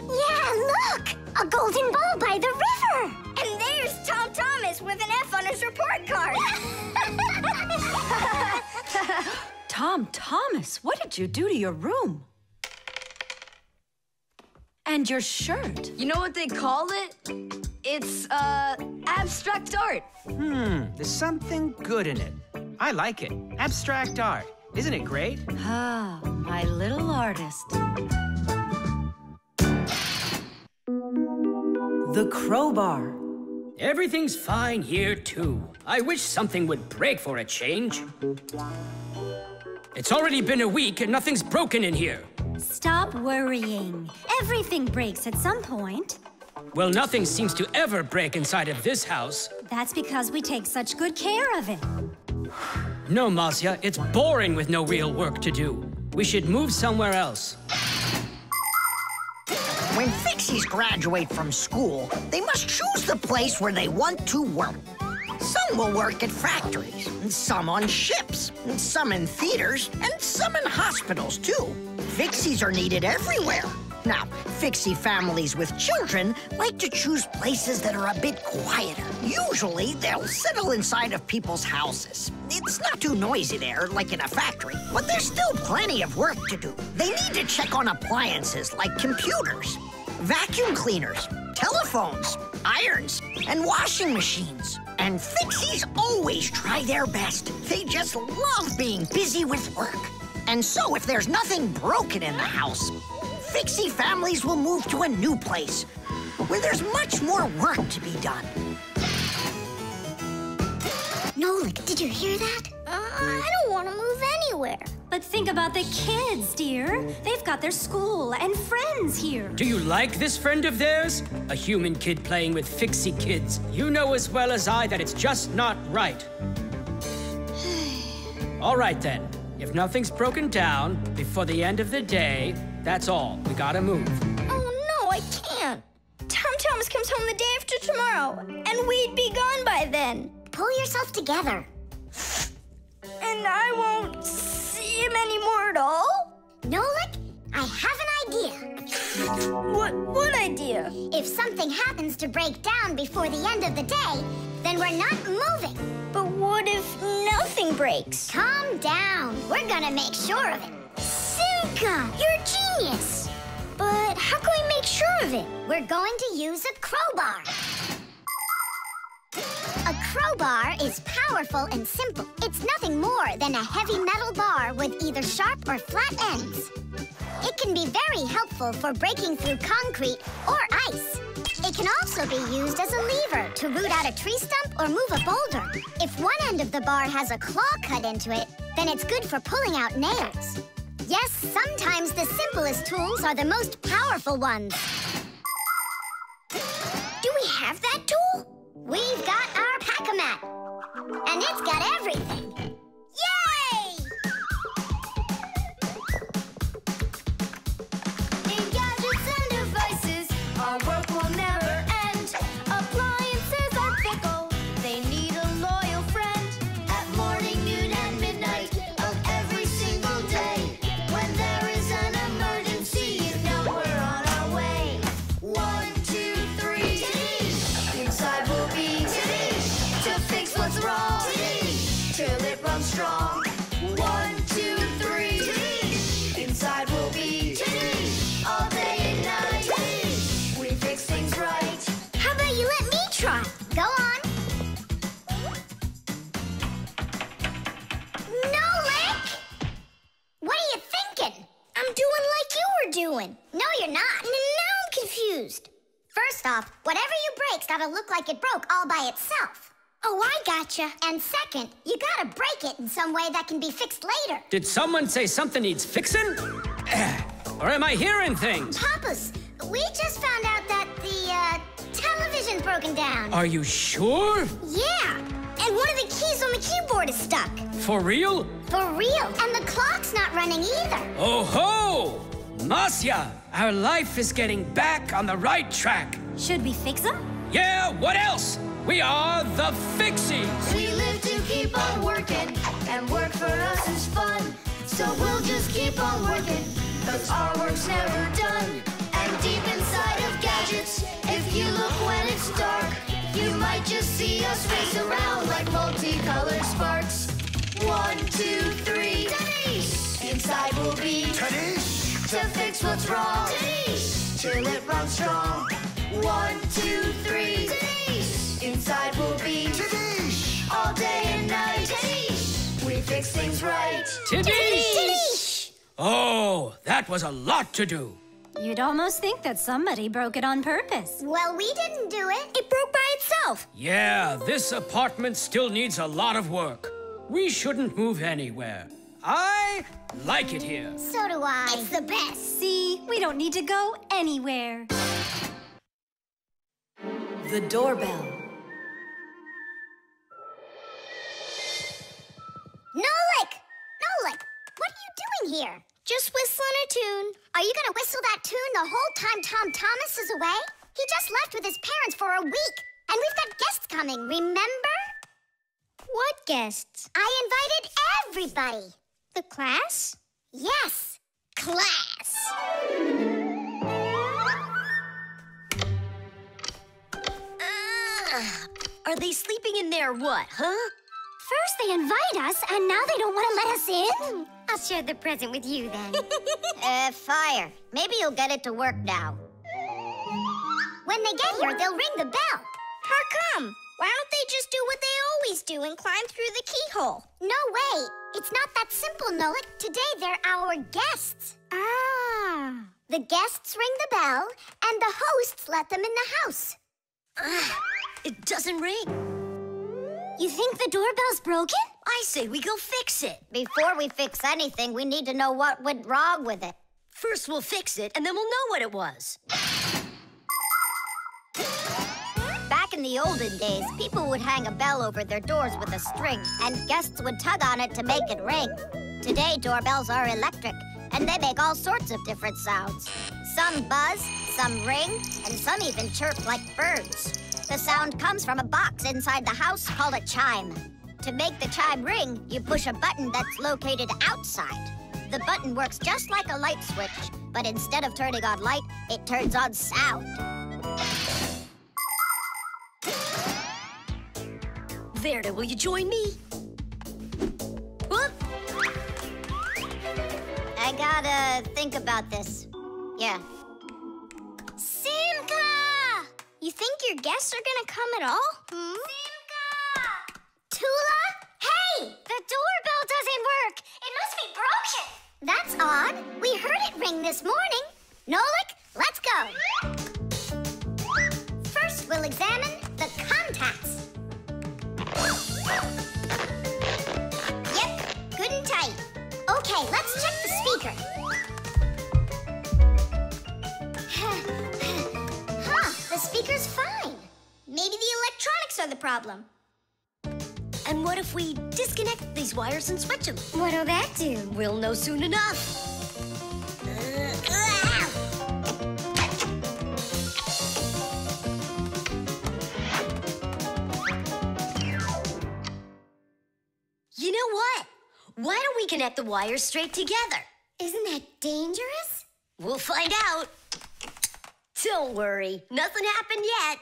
Yeah, look! A golden ball by the river! And there's Tom Thomas with an F on his report card. Tom Thomas, what did you do to your room? And your shirt. You know what they call it? It's, uh, abstract art. Hmm, there's something good in it. I like it. Abstract art. Isn't it great? Ah, my little artist. The crowbar. Everything's fine here, too. I wish something would break for a change. It's already been a week and nothing's broken in here. Stop worrying. Everything breaks at some point. Well, nothing seems to ever break inside of this house. That's because we take such good care of it. No, Masya, it's boring with no real work to do. We should move somewhere else. When Fixies graduate from school, they must choose the place where they want to work. Some will work at factories, and some on ships, and some in theaters, and some in hospitals, too. Fixies are needed everywhere. Now, Fixie families with children like to choose places that are a bit quieter. Usually, they'll settle inside of people's houses. It's not too noisy there, like in a factory, but there's still plenty of work to do. They need to check on appliances like computers, vacuum cleaners, telephones, irons, and washing machines. And Fixies always try their best. They just love being busy with work. And so, if there's nothing broken in the house, Fixie families will move to a new place where there's much more work to be done. Nolik, did you hear that? Uh, I don't want to move anywhere. But think about the kids, dear. They've got their school and friends here. Do you like this friend of theirs? A human kid playing with fixie kids. You know as well as I that it's just not right. all right then. If nothing's broken down before the end of the day, that's all. We gotta move. Oh, no, I can't. Tom Thomas comes home the day after tomorrow, and we'd be gone by then. Pull yourself together. And I won't see him anymore at all? Nolik, I have an idea. What, what idea? If something happens to break down before the end of the day, then we're not moving. What if nothing breaks? Calm down. We're gonna make sure of it. Simka, you're a genius. But how can we make sure of it? We're going to use a crowbar. A crowbar is powerful and simple. It's nothing more than a heavy metal bar with either sharp or flat ends. It can be very helpful for breaking through concrete or ice. It can also be used as a lever to root out a tree stump or move a boulder. If one end of the bar has a claw cut into it, then it's good for pulling out nails. Yes, sometimes the simplest tools are the most powerful ones. Do we have that tool? We've got our pack-o-mat. And it's got everything. You break's gotta look like it broke all by itself. Oh, I gotcha. And second, you gotta break it in some way that can be fixed later. Did someone say something needs fixing? or am I hearing things? Papus, we just found out that the uh, television's broken down. Are you sure? Yeah, and one of the keys on the keyboard is stuck. For real? For real. And the clock's not running either. Oh ho! Masya, our life is getting back on the right track. Should we fix them? Yeah, what else? We are the Fixies! We live to keep on working, and work for us is fun. So we'll just keep on working, cause our work's never done. And deep inside of gadgets, if you look when it's dark, you might just see us race around like multicolored sparks. One, two, three. Inside will be to fix what's wrong. Till it runs strong. One, two, three. Inside will be all day and night. We fix things right. Tidish! Oh, that was a lot to do. You'd almost think that somebody broke it on purpose. Well, we didn't do it. It broke by itself. Yeah, this apartment still needs a lot of work. We shouldn't move anywhere. I like it here. So do I. It's the best. See, we don't need to go anywhere. The doorbell. Nolik! Nolik! What are you doing here? Just whistling a tune. Are you gonna whistle that tune the whole time Tom Thomas is away? He just left with his parents for a week. And we've got guests coming, remember? What guests? I invited everybody. The class? Yes, class. Are they sleeping in there what, huh? First they invite us, and now they don't want to let us in? I'll share the present with you then. uh, fire. Maybe you'll get it to work now. When they get here, they'll ring the bell. How come? Why don't they just do what they always do and climb through the keyhole? No way. It's not that simple, Nolik. Today they're our guests. Ah. The guests ring the bell, and the hosts let them in the house. It doesn't ring. You think the doorbell's broken? I say we go fix it. Before we fix anything, we need to know what went wrong with it. First we'll fix it, and then we'll know what it was. Back in the olden days, people would hang a bell over their doors with a string, and guests would tug on it to make it ring. Today, doorbells are electric, and they make all sorts of different sounds. Some buzz, some ring, and some even chirp like birds. The sound comes from a box inside the house called a chime. To make the chime ring, you push a button that's located outside. The button works just like a light switch, but instead of turning on light, it turns on sound. Verda, will you join me? Whoop! I gotta think about this. Yeah. Your guests are gonna come at all? Hmm? Simka! Tula? Hey! The doorbell doesn't work. It must be broken. That's odd. We heard it ring this morning. Nolik, let's go. First, we'll examine the contacts. Yep, good and tight. Okay, let's check the speaker. The speaker's fine. Maybe the electronics are the problem. And what if we disconnect these wires and switch them? What'll that do? We'll know soon enough. You know what? Why don't we connect the wires straight together? Isn't that dangerous? We'll find out. Don't worry, nothing happened yet.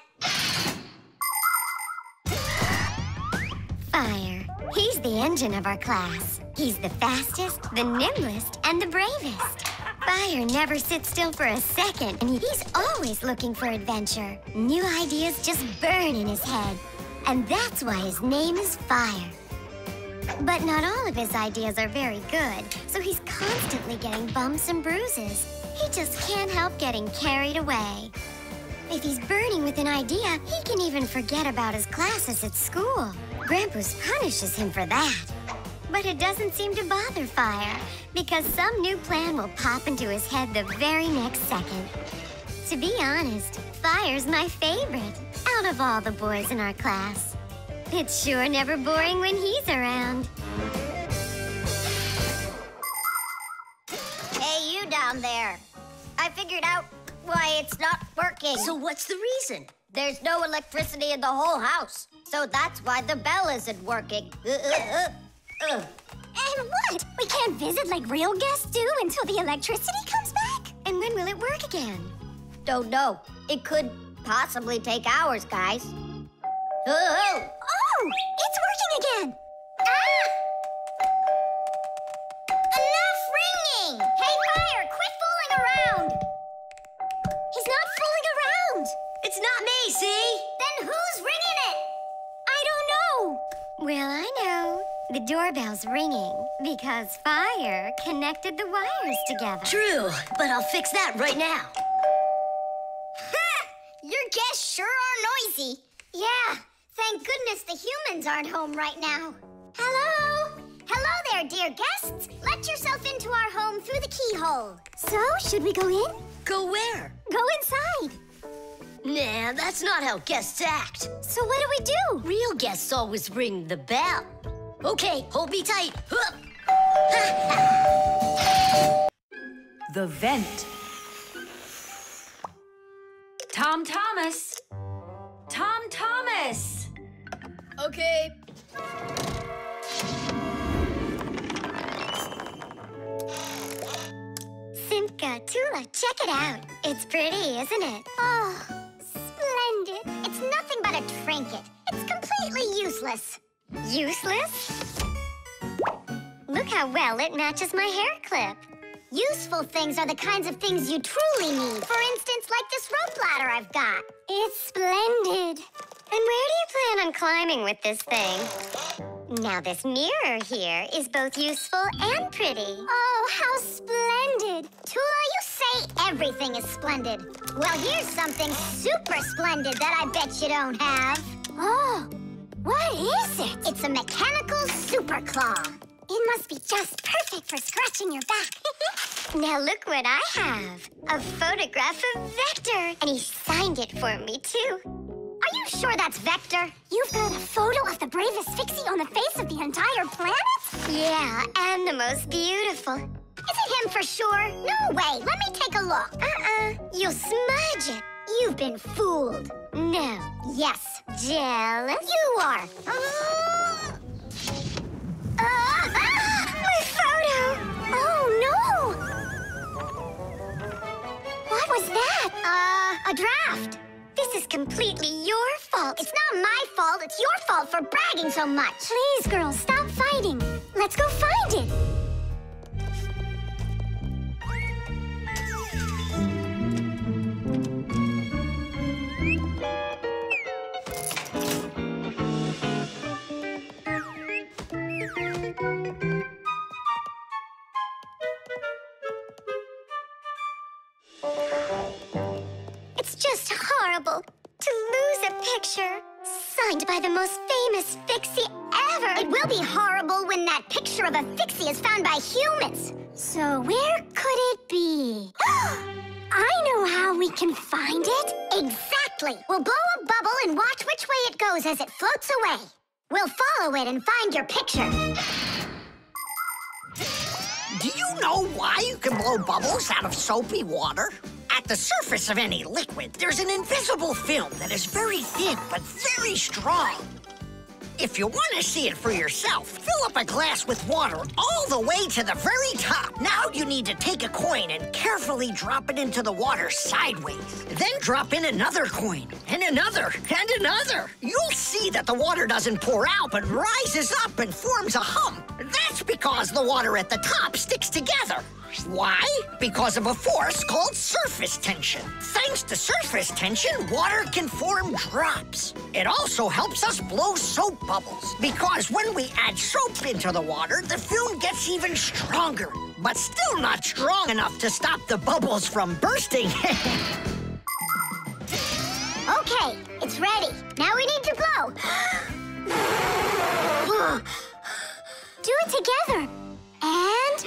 Fire. He's the engine of our class. He's the fastest, the nimblest, and the bravest. Fire never sits still for a second, and he's always looking for adventure. New ideas just burn in his head. And that's why his name is Fire. But not all of his ideas are very good, so he's constantly getting bumps and bruises. He just can't help getting carried away. If he's burning with an idea, he can even forget about his classes at school. Grandpus punishes him for that. But it doesn't seem to bother Fire, because some new plan will pop into his head the very next second. To be honest, Fire's my favorite out of all the boys in our class. It's sure never boring when he's around. I figured out why it's not working. So what's the reason? There's no electricity in the whole house. So that's why the bell isn't working. Uh, uh, uh, uh. And what? We can't visit like real guests do until the electricity comes back? And when will it work again? Don't know. It could possibly take hours, guys. Oh, oh. Oh, it's working again. The doorbell's ringing because Fire connected the wires together. True, but I'll fix that right now. Ha! Your guests sure are noisy. Yeah, thank goodness the humans aren't home right now. Hello? Hello there, dear guests. Let yourself into our home through the keyhole. So, should we go in? Go where? Go inside. Nah, that's not how guests act. So what do we do? Real guests always ring the bell. Okay, hold me tight. The vent. Tom Thomas. Tom Thomas. Okay. Simka, Tula, check it out. It's pretty, isn't it? Oh, splendid. It's nothing but a trinket. It's completely useless. Useless? Look how well it matches my hair clip. Useful things are the kinds of things you truly need. For instance, like this rope ladder I've got. It's splendid. And where do you plan on climbing with this thing? Now, this mirror here is both useful and pretty. Oh, how splendid. Tula, you say everything is splendid. Well, here's something super splendid that I bet you don't have. Oh, what is it? It's a mechanical super claw. It must be just perfect for scratching your back. now look what I have. A photograph of Vector. And he signed it for me, too. Are you sure that's Vector? You've got a photo of the bravest fixie on the face of the entire planet? Yeah, and the most beautiful. Is it him for sure? No way. Let me take a look. Uh-uh. You'll smudge it. You've been fooled. No. Yes. Jealous? You are. Uh, ah, my photo! Oh, no! What was that? Uh, a draft. This is completely your fault. It's not my fault. It's your fault for bragging so much. Please, girls, stop fighting. Let's go find it. By the most famous Fixie ever. It will be horrible when that picture of a Fixie is found by humans. So where could it be? I know how we can find it. Exactly. We'll blow a bubble and watch which way it goes as it floats away. We'll follow it and find your picture. Do you know why you can blow bubbles out of soapy water? At the surface of any liquid, there's an invisible film that is very thin but very strong. If you want to see it for yourself, fill up a glass with water all the way to the very top. Now you need to take a coin and carefully drop it into the water sideways. Then drop in another coin, and another, and another. You'll see that the water doesn't pour out, but rises up and forms a hump. That's because the water at the top sticks together. Why? Because of a force called surface tension. Thanks to surface tension, water can form drops. It also helps us blow soap bubbles. Because when we add soap into the water, the film gets even stronger. But still not strong enough to stop the bubbles from bursting. Okay, it's ready. Now we need to blow. Do it together. And...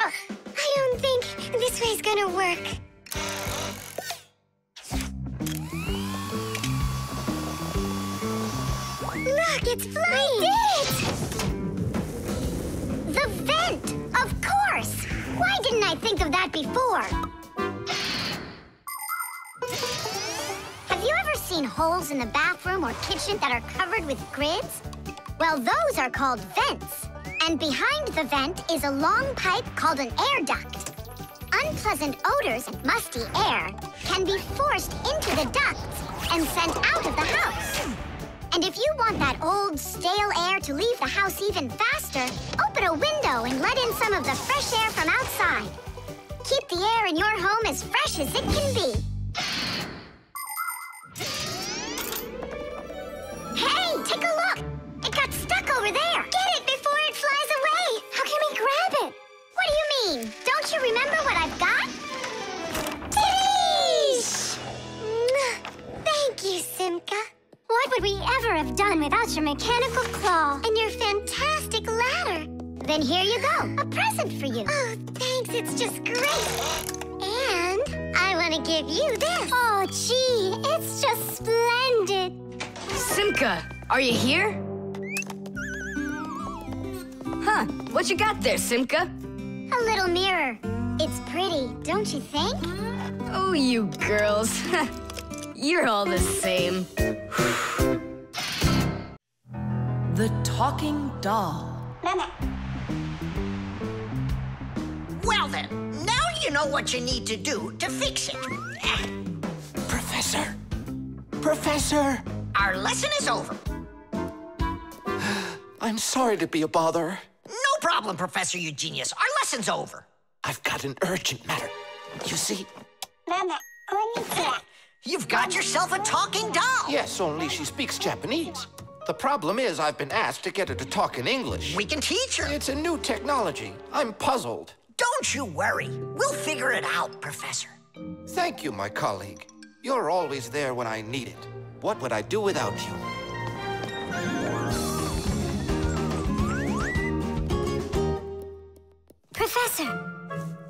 I don't think this way's gonna work. Look, it's flying! We did it! The vent! Of course! Why didn't I think of that before? Have you ever seen holes in the bathroom or kitchen that are covered with grids? Well, those are called vents. And behind the vent is a long pipe called an air duct. Unpleasant odors and musty air can be forced into the ducts and sent out of the house. And if you want that old, stale air to leave the house even faster, open a window and let in some of the fresh air from outside. Keep the air in your home as fresh as it can be. Hey, take a look! It got stuck over there! Get it before it flies away! How can we grab it? What do you mean? Don't you remember what I've got? Titties! Thank you, Simka. What would we ever have done without your mechanical claw and your fantastic ladder? Then here you go, a present for you. Oh, thanks, it's just great. And I want to give you this. Oh, gee, it's just splendid. Simka, are you here? What you got there, Simka? A little mirror. It's pretty, don't you think? Oh, you girls. You're all the same. The talking doll. Mama. well then, now you know what you need to do to fix it. Professor! Professor! Our lesson is over. I'm sorry to be a bother. No problem, Professor Eugenius. Our lesson's over. I've got an urgent matter. You see, Mama, You've got yourself a talking doll. yes, only she speaks Japanese. The problem is I've been asked to get her to talk in English. We can teach her. It's a new technology. I'm puzzled. Don't you worry. We'll figure it out, Professor. Thank you, my colleague. You're always there when I need it. What would I do without you? Professor,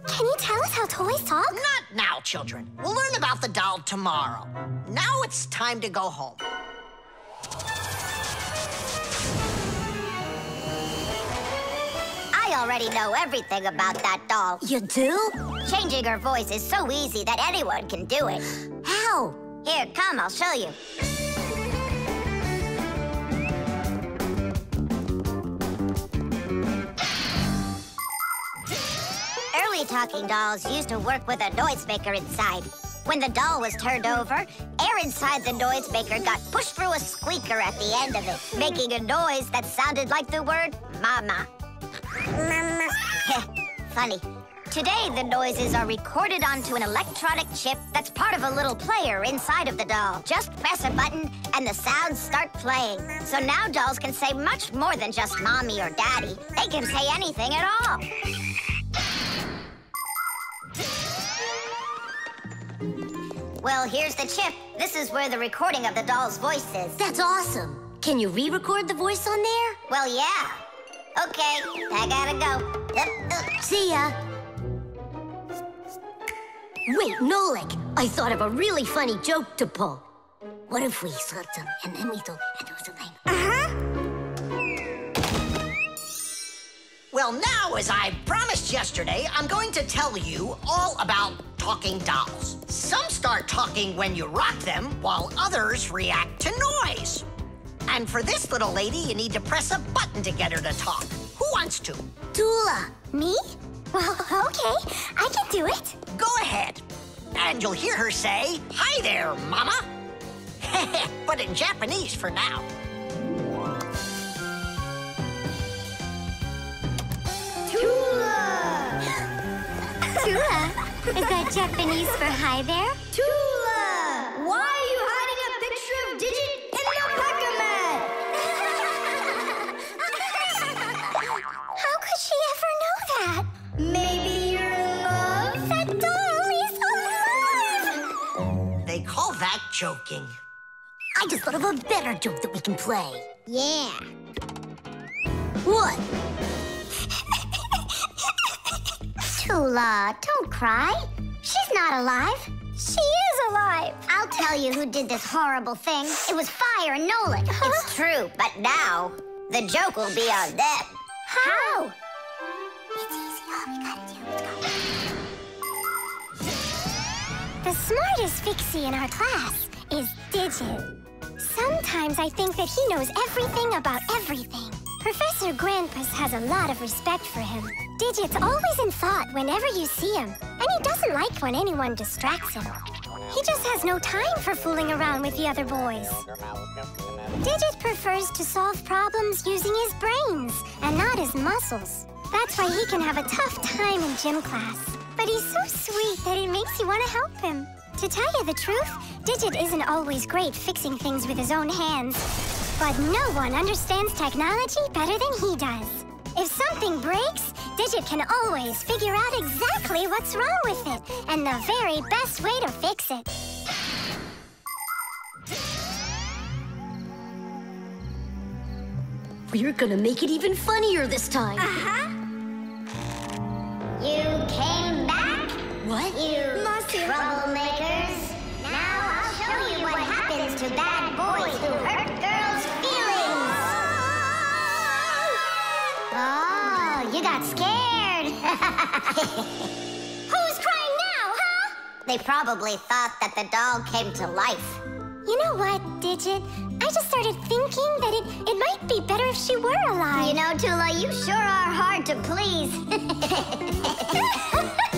can you tell us how toys talk? Not now, children. We'll learn about the doll tomorrow. Now it's time to go home. I already know everything about that doll. You do? Changing her voice is so easy that anyone can do it. How? Here, come, I'll show you. Talking dolls used to work with a noisemaker inside. When the doll was turned over, air inside the noisemaker got pushed through a squeaker at the end of it, making a noise that sounded like the word mama. Mama. Funny. Today, the noises are recorded onto an electronic chip that's part of a little player inside of the doll. Just press a button and the sounds start playing. So now dolls can say much more than just mommy or daddy. They can say anything at all. Well, here's the chip. This is where the recording of the doll's voice is. That's awesome. Can you re-record the voice on there? Well, yeah. Okay, I gotta go. Uh, uh. See ya. Wait, Nolik, I thought of a really funny joke to pull. What if we slapped him and then we do and do something? Well, now, as I promised yesterday, I'm going to tell you all about talking dolls. Some start talking when you rock them, while others react to noise. And for this little lady, you need to press a button to get her to talk. Who wants to? Tula. Me? Well, okay. I can do it. Go ahead. And you'll hear her say, Hi there, Mama. but in Japanese for now. Is that Japanese for hi there? Tula! Why are you hiding a picture of Digit in the Pack-o-mat? How could she ever know that? Maybe you're in love? That doll is alive! They call that joking. I just thought of a better joke that we can play. Yeah. What? Tula, don't cry. She's not alive. She is alive. I'll tell you who did this horrible thing. It was Fire and Nolik. It's true, but now the joke will be on them. How? It's easy. All we gotta do is go. The smartest Fixie in our class is Digit. Sometimes I think that he knows everything about everything. Professor Grandpus has a lot of respect for him. Digit's always in thought whenever you see him, and he doesn't like when anyone distracts him. He just has no time for fooling around with the other boys. Digit prefers to solve problems using his brains and not his muscles. That's why he can have a tough time in gym class. But he's so sweet that it makes you want to help him. To tell you the truth, Digit isn't always great fixing things with his own hands. But no one understands technology better than he does. If something breaks, Digit can always figure out exactly what's wrong with it and the very best way to fix it. We're gonna make it even funnier this time. Uh-huh. You came back? What? You troublemakers. Now I'll show you what happens to bad boys who hurt you got scared. Who's crying now, huh? They probably thought that the doll came to life. You know what, Digit? I just started thinking that it, it might be better if she were alive. You know, Tula, you sure are hard to please.